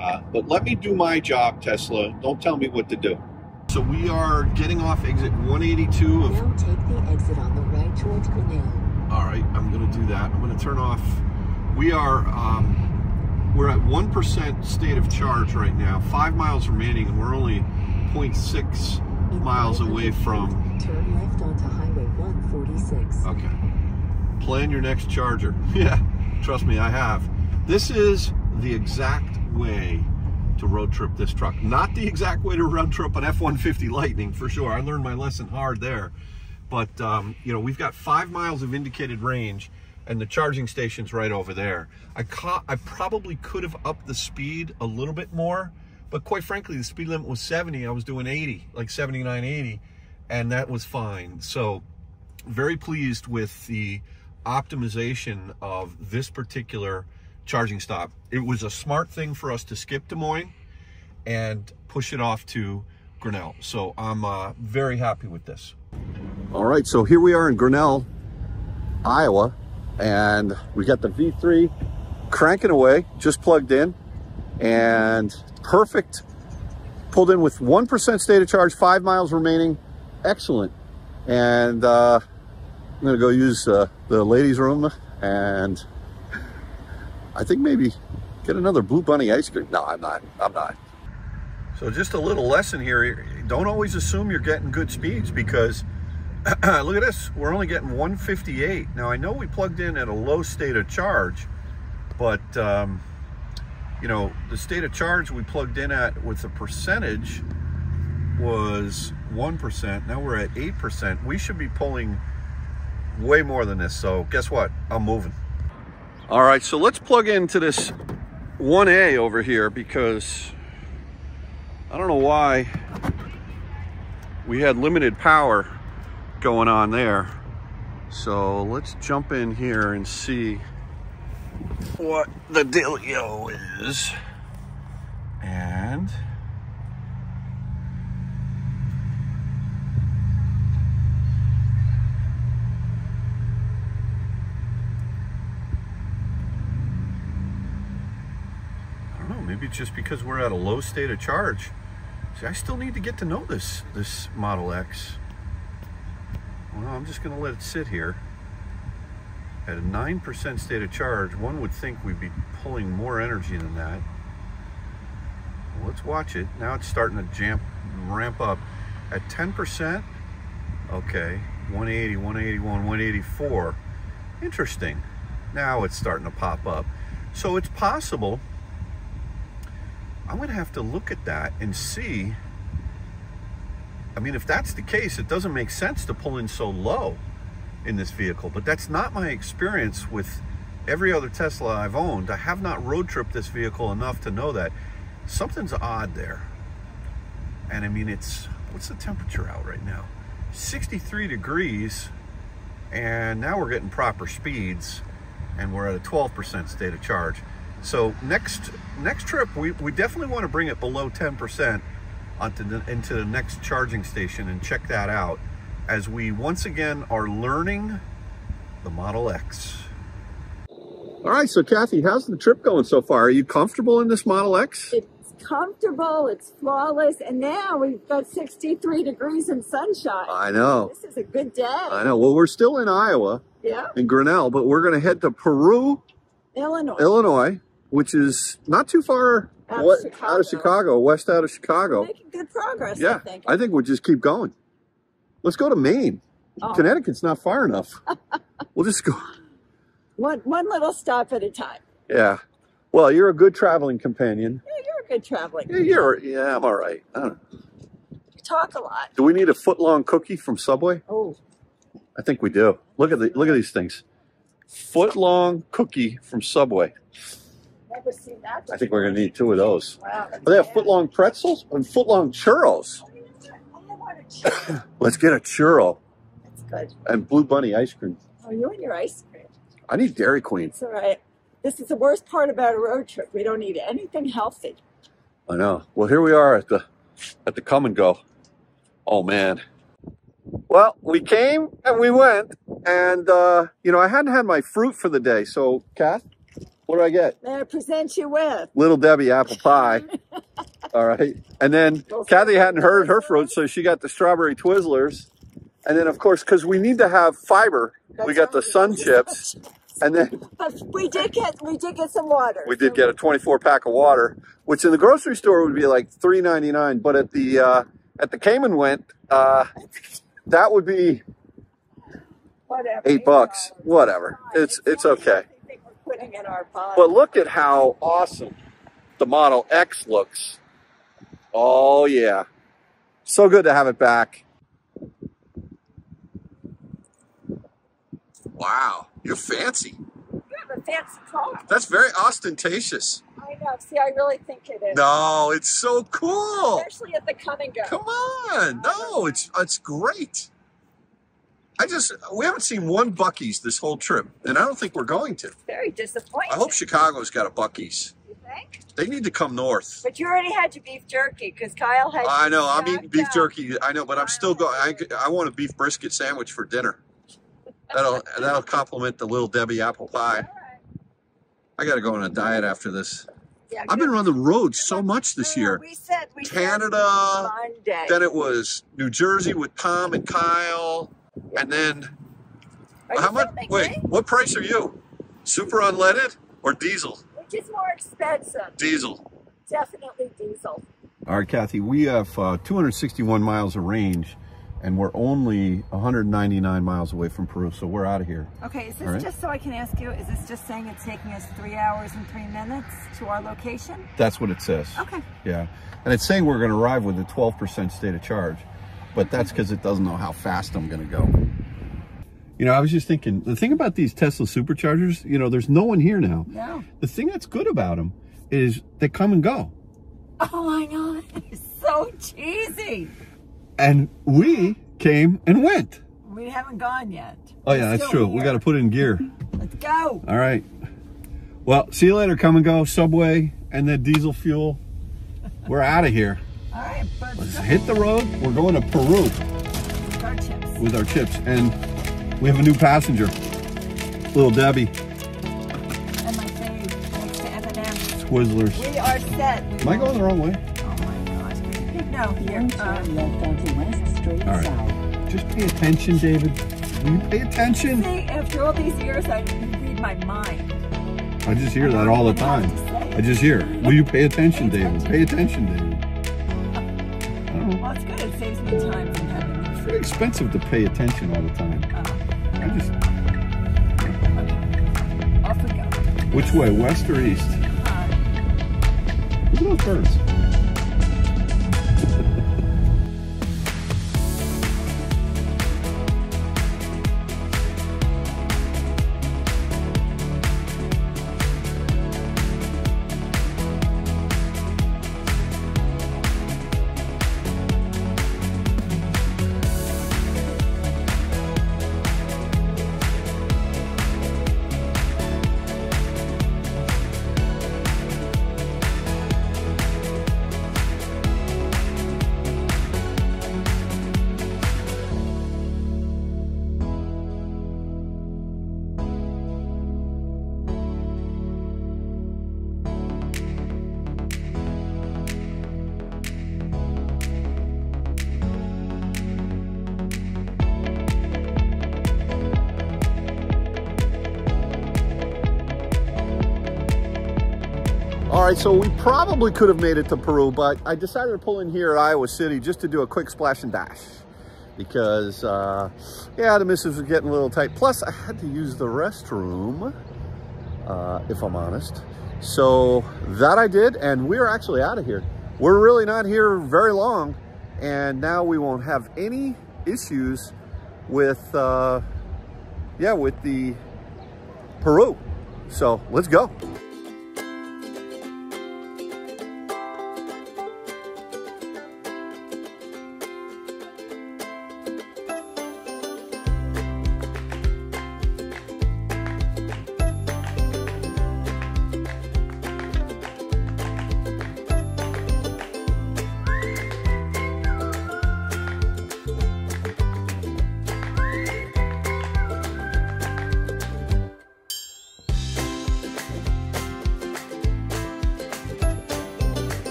Uh, but let me do my job, Tesla. Don't tell me what to do. So we are getting off exit 182 of. Now take the exit on the right towards Grinnell. All right, I'm going to do that. I'm going to turn off. We are um, we're at one percent state of charge right now. Five miles remaining, and we're only 0.6 In miles away from. Turn left onto Highway 146. Okay. Plan your next charger. [LAUGHS] Yeah, trust me, I have. This is the exact way to road trip this truck. Not the exact way to road trip an F-150 Lightning, for sure. I learned my lesson hard there. But, um, you know, we've got five miles of indicated range and the charging station's right over there. I, ca I probably could have upped the speed a little bit more, but quite frankly, the speed limit was 70. I was doing 80, like 79, 80, and that was fine. So very pleased with the optimization of this particular charging stop. It was a smart thing for us to skip Des Moines and push it off to Grinnell. So I'm uh, very happy with this. All right, so here we are in Grinnell, Iowa, and we got the V3 cranking away, just plugged in, and perfect. Pulled in with 1% state of charge, five miles remaining. Excellent. And uh, I'm gonna go use uh, the ladies' room and I think maybe get another Blue Bunny ice cream. No, I'm not, I'm not. So just a little lesson here. Don't always assume you're getting good speeds because [CLEARS THROAT] look at this. We're only getting 158. Now I know we plugged in at a low state of charge, but um, you know, the state of charge we plugged in at with the percentage was 1%. Now we're at 8%. We should be pulling way more than this. So guess what? I'm moving. All right, so let's plug into this 1A over here because I don't know why we had limited power going on there. So let's jump in here and see what the dealio is. And maybe just because we're at a low state of charge. See, I still need to get to know this this Model X. Well, I'm just gonna let it sit here. At a 9% state of charge, one would think we'd be pulling more energy than that. Well, let's watch it. Now it's starting to jump, ramp up. At 10%, okay, 180, 181, 184. Interesting. Now it's starting to pop up. So it's possible. I'm gonna have to look at that and see. I mean, if that's the case, it doesn't make sense to pull in so low in this vehicle, but that's not my experience with every other Tesla I've owned. I have not road tripped this vehicle enough to know that something's odd there. And I mean, it's, what's the temperature out right now? 63 degrees, and now we're getting proper speeds, and we're at a 12% state of charge. So next next trip, we, we definitely want to bring it below 10% onto the, into the next charging station and check that out as we once again are learning the Model X. All right, so Kathy, how's the trip going so far? Are you comfortable in this Model X? It's comfortable, it's flawless, and now we've got 63 degrees and sunshine. I know, This is a good day. I know. Well, we're still in Iowa, Yeah, in Grinnell, but we're going to head to Peru, Illinois. Illinois, which is not too far Out of what- Chicago. out of Chicago, west out of Chicago. Making good progress, I Yeah, think. I think we'll just keep going. Let's go to Maine. Oh, Connecticut's not far enough. [LAUGHS] we'll just go. one, one little stop at a time. Yeah. Well, you're a good traveling companion. Yeah, you're a good traveling. Yeah, You're, yeah, I'm all right. I don't know. You talk a lot. Do we need a foot long cookie from Subway? Oh, I think we do. Look at the look at these things. Foot long cookie from Subway. Never seen that. I think we're gonna need two of those. Wow. Oh, they have bad. foot long pretzels and foot long churros. I want a churro. [COUGHS] Let's get a churro That's good. and Blue Bunny ice cream. Oh, you and your ice cream. I need Dairy Queen. It's all right. This is the worst part about a road trip. We don't eat anything healthy. I know. Well, here we are at the at the Kum & Go. Oh man. Well, we came and we went, and uh, you know I hadn't had my fruit for the day. So, Kath, what do I get? May I present you with? Little Debbie apple pie. [LAUGHS] All right, and then Kathy hadn't heard her fruit, so she got the strawberry Twizzlers, and then of course because we need to have fiber, we got the Sun Chips, [LAUGHS] and then But we did get we did get some water. we did get a 24 pack of water, which in the grocery store would be like 3.99, but at the uh, at the Cayman went, uh, that would be Whatever. eight bucks. Whatever. It's it's okay. Everything we're putting in our body. But look at how awesome the Model X looks. Oh yeah, so good to have it back. Wow, you're fancy. you have a fancy car. That's very ostentatious. I know. See, I really think it is. No, it's so cool. Especially at the Kum & Go. Come on. No, it's it's great. I just we haven't seen one Buc-ee's this whole trip, and I don't think we're going to. Very disappointing. I hope Chicago's got a Buc-ee's. You think? They need to come north. But you already had your beef jerky because Kyle had. I know. I'm eating beef jerky. I know, but I'm still going. I, I want a beef brisket sandwich for dinner. That'll that'll complement the little Debbie apple pie. Right. I got to go on a diet after this. Yeah, I've been on the road so much this year. We said we Canada, Monday. Then it was New Jersey with Tom and Kyle, and then Are how much? Wait, me? what price are you? Super unleaded or diesel? Which is more expensive? Diesel. Definitely diesel. All right, Kathy, we have uh, 261 miles of range, and we're only 199 miles away from Peru, so we're out of here. Okay, is this All right. just so I can ask you? Is this just saying it's taking us three hours and three minutes to our location? That's what it says. Okay. Yeah, and it's saying we're going to arrive with a 12% state of charge, but that's because it doesn't know how fast I'm going to go. You know, I was just thinking, the thing about these Tesla superchargers, you know, there's no one here now. No. The thing that's good about them is they come and go. Oh, I know. [LAUGHS] It's so cheesy. And we came and went. We haven't gone yet. Oh, yeah, We're that's still true. We got to put it in gear. Let's go. All right. Well, see you later. Come and go. Subway and then diesel fuel. We're out of here. All right, but Let's hit the road. We're going to Peru our chips. with our chips. And we have a new passenger, little Debbie And my fave, next to M&M's. Twizzlers. We are set. We Am I going the wrong way? Oh my gosh. No, here. One left onto West Street All right. South. Just pay attention, David. Will you pay attention? see, after all these years, I read my mind. I just hear that all the time. I just hear, will you pay attention, David? Pay attention, David. I don't know. Well, it's good. It saves me time from having It's this. very expensive to pay attention all the time. Uh, I just, off we go. which way, west or east? Uh, Look at those birds. Right, so we probably could have made it to Peru, but I decided to pull in here at Iowa City just to do a quick splash and dash because, uh, yeah, the missus were getting a little tight. Plus, I had to use the restroom, uh, if I'm honest. So that I did, and we're actually out of here. We're really not here very long, and now we won't have any issues with, uh, yeah, with the Peru. So let's go.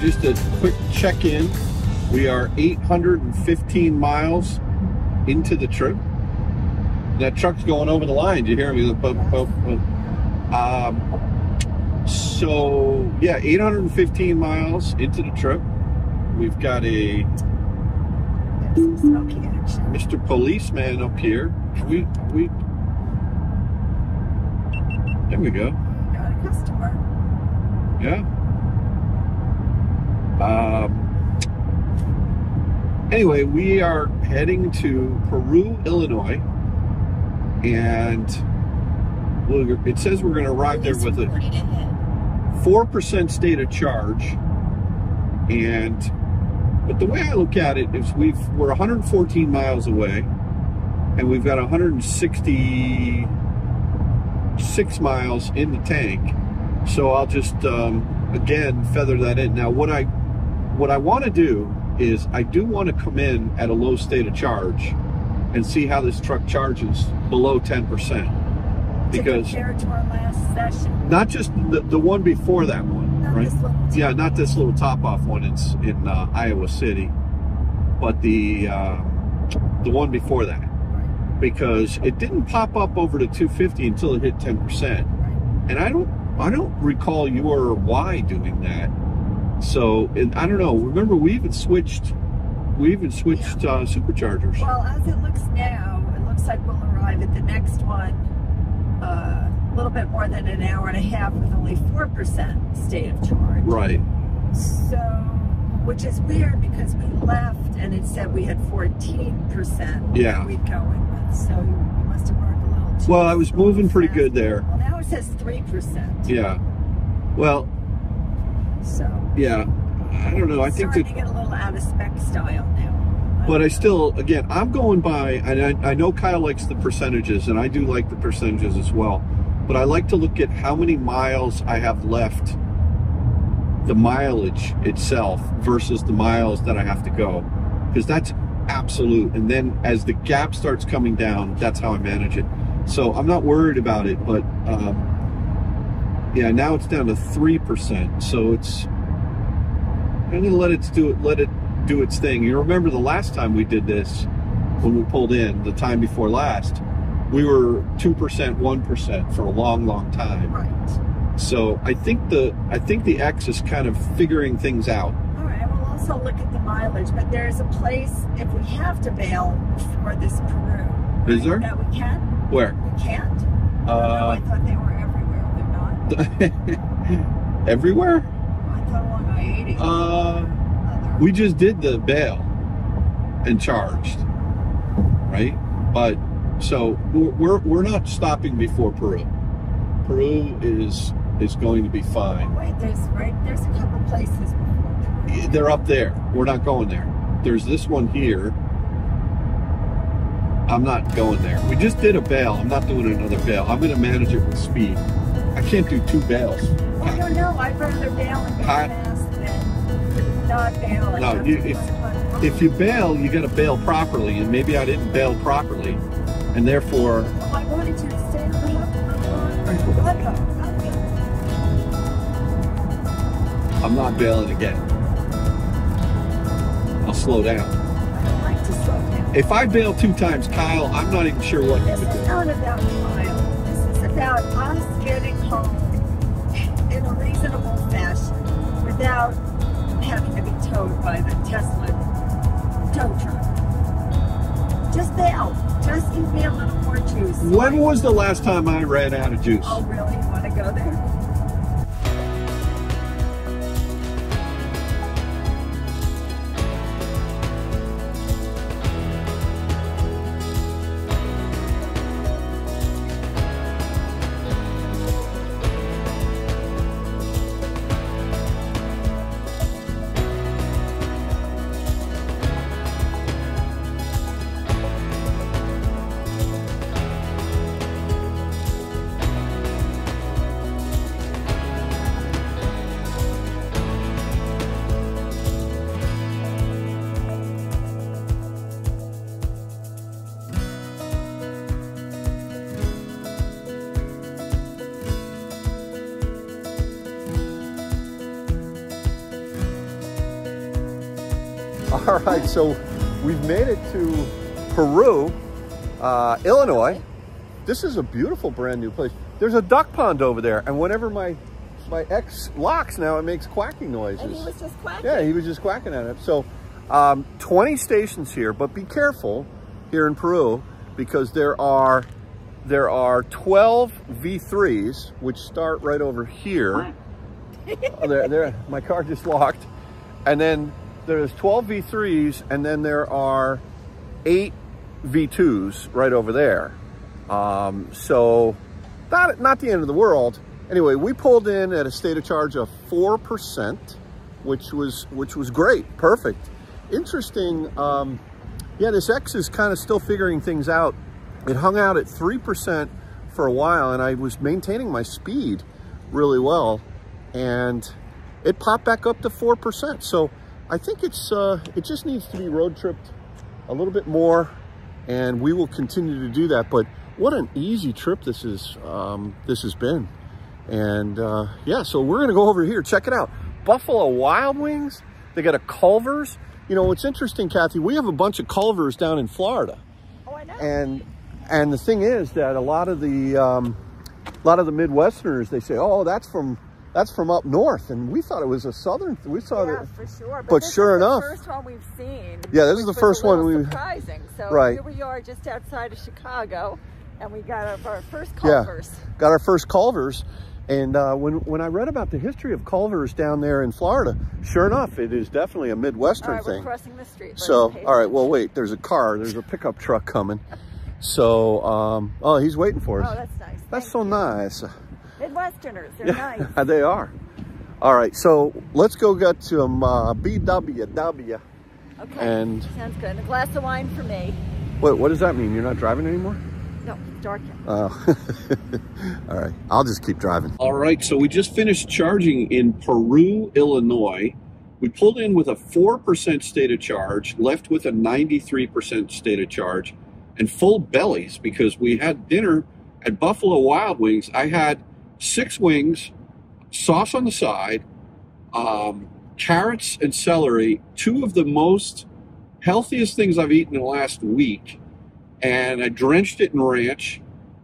Just a quick check-in. We are 815 miles into the trip. That truck's going over the line. Do you hear me? Um, so yeah, 815 miles into the trip. We've got a. Mr. Policeman up here. We we there we go. Got a customer. Yeah. Um. Anyway, we are heading to Peru, Illinois, and it says we're going to arrive there with a four percent state of charge, and but the way I look at it is we've we're 114 miles away, and we've got 166 miles in the tank. So I'll just um, again feather that in. Now, what I what I want to do is I do want to come in at a low state of charge and see how this truck charges below 10 percent. Because compared to our last session, not just the, the one before that one, not right? this Yeah, not this little top off one in in uh, Iowa City, but the uh, the one before that, because it didn't pop up over to 250 until it hit 10 percent, and I don't I don't recall your or Y doing that. So and I don't know. Remember, we even switched we even switched uh, superchargers. Well, as it looks now, it looks like we'll arrive at the next one uh, a little bit more than an hour and a half with only 4% state of charge. Right. So, which is weird because we left and it said we had 14% Yeah. we'd going with. So you must have marked a little too Well, I was moving pretty good there. Well, now it says 3%. Yeah. Well, So, yeah. I don't know. I think that. to get a little out of spec style now. But I still, again, I'm going by, and I, I know Kyle likes the percentages, and I do like the percentages as well. But I like to look at how many miles I have left, the mileage itself versus the miles that I have to go, because that's absolute. And then as the gap starts coming down, that's how I manage it. So I'm not worried about it, but um, yeah, now it's down to three percent. So it's I'm gonna let it do it. Let it do its thing. You remember the last time we did this, when we pulled in, the time before last, we were two percent, one percent for a long, long time. Right. So I think the I think the X is kind of figuring things out. All right, we'll also look at the mileage, but there's a place if we have to bail for this Peru. Is there? That we can? Where? We can't? no, I Uh, thought they were [LAUGHS] everywhere. They're not. everywhere. I thought along I-80. Uh, we just did the bail and charged, right? But so we're we're, we're not stopping before Peru. Peru is is going to be fine. Wait, there's right. There's a couple places. They're up there. We're not going there. There's this one here. I'm not going there. We just did a bail. I'm not doing another bail. I'm going to manage it with speed. I can't do two bails. I don't know. I'd rather bail and Hi. fast than not bail. No, you- if- If you bail, you got to bail properly, and maybe I didn't bail properly, and therefore, Well, I wanted you to stay on the hook. Let. I'm not bailing again. I'll slow down. I don't like to slow down. If I bail two times, Kyle, I'm not even sure what This would is not about Kyle. This is about us towed by the Tesla. Just bail. Just give me a little more juice. When was the last time I ran out of juice? Oh, really? [LAUGHS] All right, so we've made it to Peru, uh, Illinois, this is a beautiful brand new place. There's a duck pond over there, and whenever my my ex locks now, it makes quacking noises. And he was just quacking. Yeah, he was just quacking at it. So, um, 20 stations here, but be careful here in Peru because there are there are 12 V3s which start right over here. oh, there, there, my car just locked, and then there's 12 V3s, and then there are eight V2s right over there. Um, so, not not the end of the world. Anyway, we pulled in at a state of charge of four percent, which was which was great, perfect. Interesting. Um, yeah, this X is kind of still figuring things out. It hung out at three percent for a while, and I was maintaining my speed really well, and it popped back up to four percent. So I think it's uh, it just needs to be road tripped a little bit more, and we will continue to do that. But what an easy trip this is. Um, this has been. And uh, yeah, so we're gonna go over here, check it out. Buffalo Wild Wings, they got a Culver's. You know, what's interesting, Kathy, we have a bunch of Culver's down in Florida. Oh, I know. And and the thing is that a lot of the um, a lot of the Midwesterners, they say, oh, that's from that's from up north. And we thought it was a southern, we saw yeah, that. for sure. but this sure is the enough- first one we've seen. Yeah, this is the first one we- surprising. So Right. here we are, just outside of Chicago, and we got our, first Yeah. Culver's. got our first Culver's. And uh, when, when I read about the history of Culver's down there in Florida, sure enough, it is definitely a All Midwestern right, we're thing. crossing the street. So, all right, well, wait, there's a car, there's a pickup truck coming. So, um, oh, he's waiting for us. Oh, that's nice. That's Thank so you. nice. Midwesterners, they're Yeah, nice. [LAUGHS] they are. All right, so let's go get some uh, BWW. Okay, And- sounds good. And a glass of wine for me. What, what does that mean? You're not driving anymore? No, it's dark. Oh, [LAUGHS] all right. I'll just keep driving. All right. So we just finished charging in Peru, Illinois. We pulled in with a 4% state of charge, left with a 93% state of charge, and full bellies because we had dinner at Buffalo Wild Wings. I had six wings, sauce on the side, um, carrots and celery, two of the most healthiest things I've eaten in the last week. And I drenched it in ranch,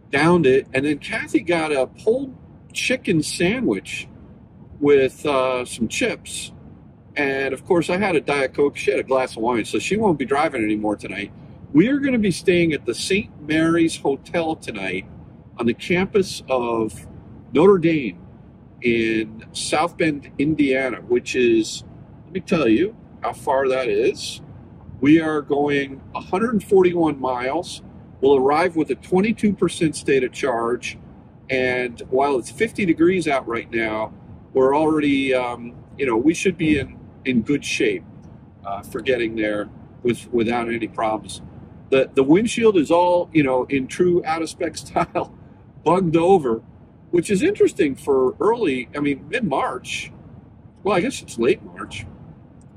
downed it, and then Kathy got a pulled chicken sandwich with uh, some chips. And of course, I had a Diet Coke. She had a glass of wine, so she won't be driving anymore tonight. We are going to be staying at the St. Mary's Hotel tonight on the campus of Notre Dame in South Bend, Indiana, which is, let me tell you how far that is. We are going 141 miles. We'll arrive with a 22% state of charge. And while it's 50 degrees out right now, we're already, um, you know, we should be in, in good shape uh, for getting there with without any problems. The, the windshield is all, you know, in true out of spec [LAUGHS] style, bugged over, which is interesting for early, I mean, mid March. Well, I guess it's late March,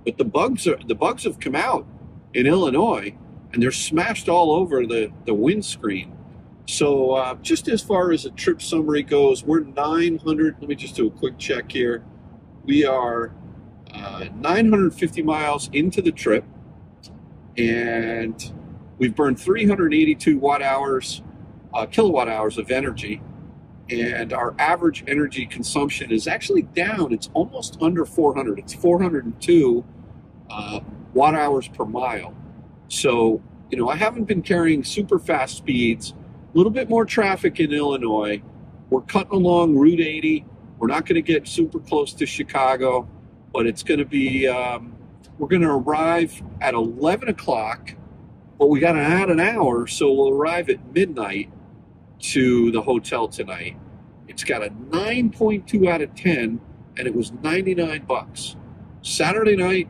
but the bugs are the bugs have come out in Illinois, and they're smashed all over the, the windscreen. So uh, just as far as a trip summary goes, we're 900. Let me just do a quick check here. We are uh, 950 miles into the trip, and we've burned 382 watt hours, uh, kilowatt hours of energy. And our average energy consumption is actually down. It's almost under 400. It's 402 uh, watt hours per mile. So, you know, I haven't been carrying super fast speeds, a little bit more traffic in Illinois. We're cutting along Route 80. We're not going to get super close to Chicago, but it's going to be, um, we're going to arrive at 11 o'clock, but we got to add an hour, so we'll arrive at midnight to the hotel tonight. It's got a 9.2 out of 10, and it was 99 bucks. Saturday night,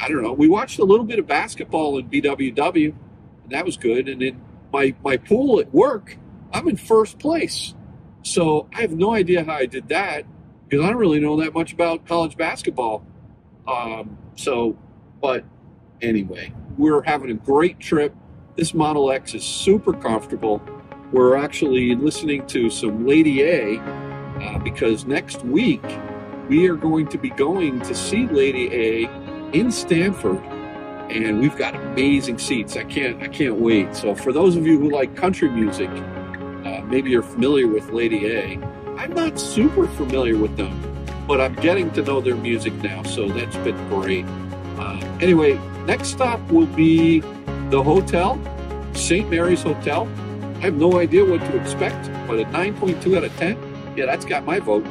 I don't know. We watched a little bit of basketball in BWW, and that was good. And in my my pool at work, I'm in first place. So I have no idea how I did that because I don't really know that much about college basketball. Um, so, but anyway, we're having a great trip. This Model X is super comfortable. We're actually listening to some Lady A uh, because next week we are going to be going to see Lady A in Stamford, and we've got amazing seats. I can't I can't wait. So for those of you who like country music, uh, maybe you're familiar with Lady A. I'm not super familiar with them, but I'm getting to know their music now, so that's been great. Uh, anyway, next stop will be the hotel, St. Mary's Hotel. I have no idea what to expect, but a 9.2 out of 10, yeah, that's got my vote.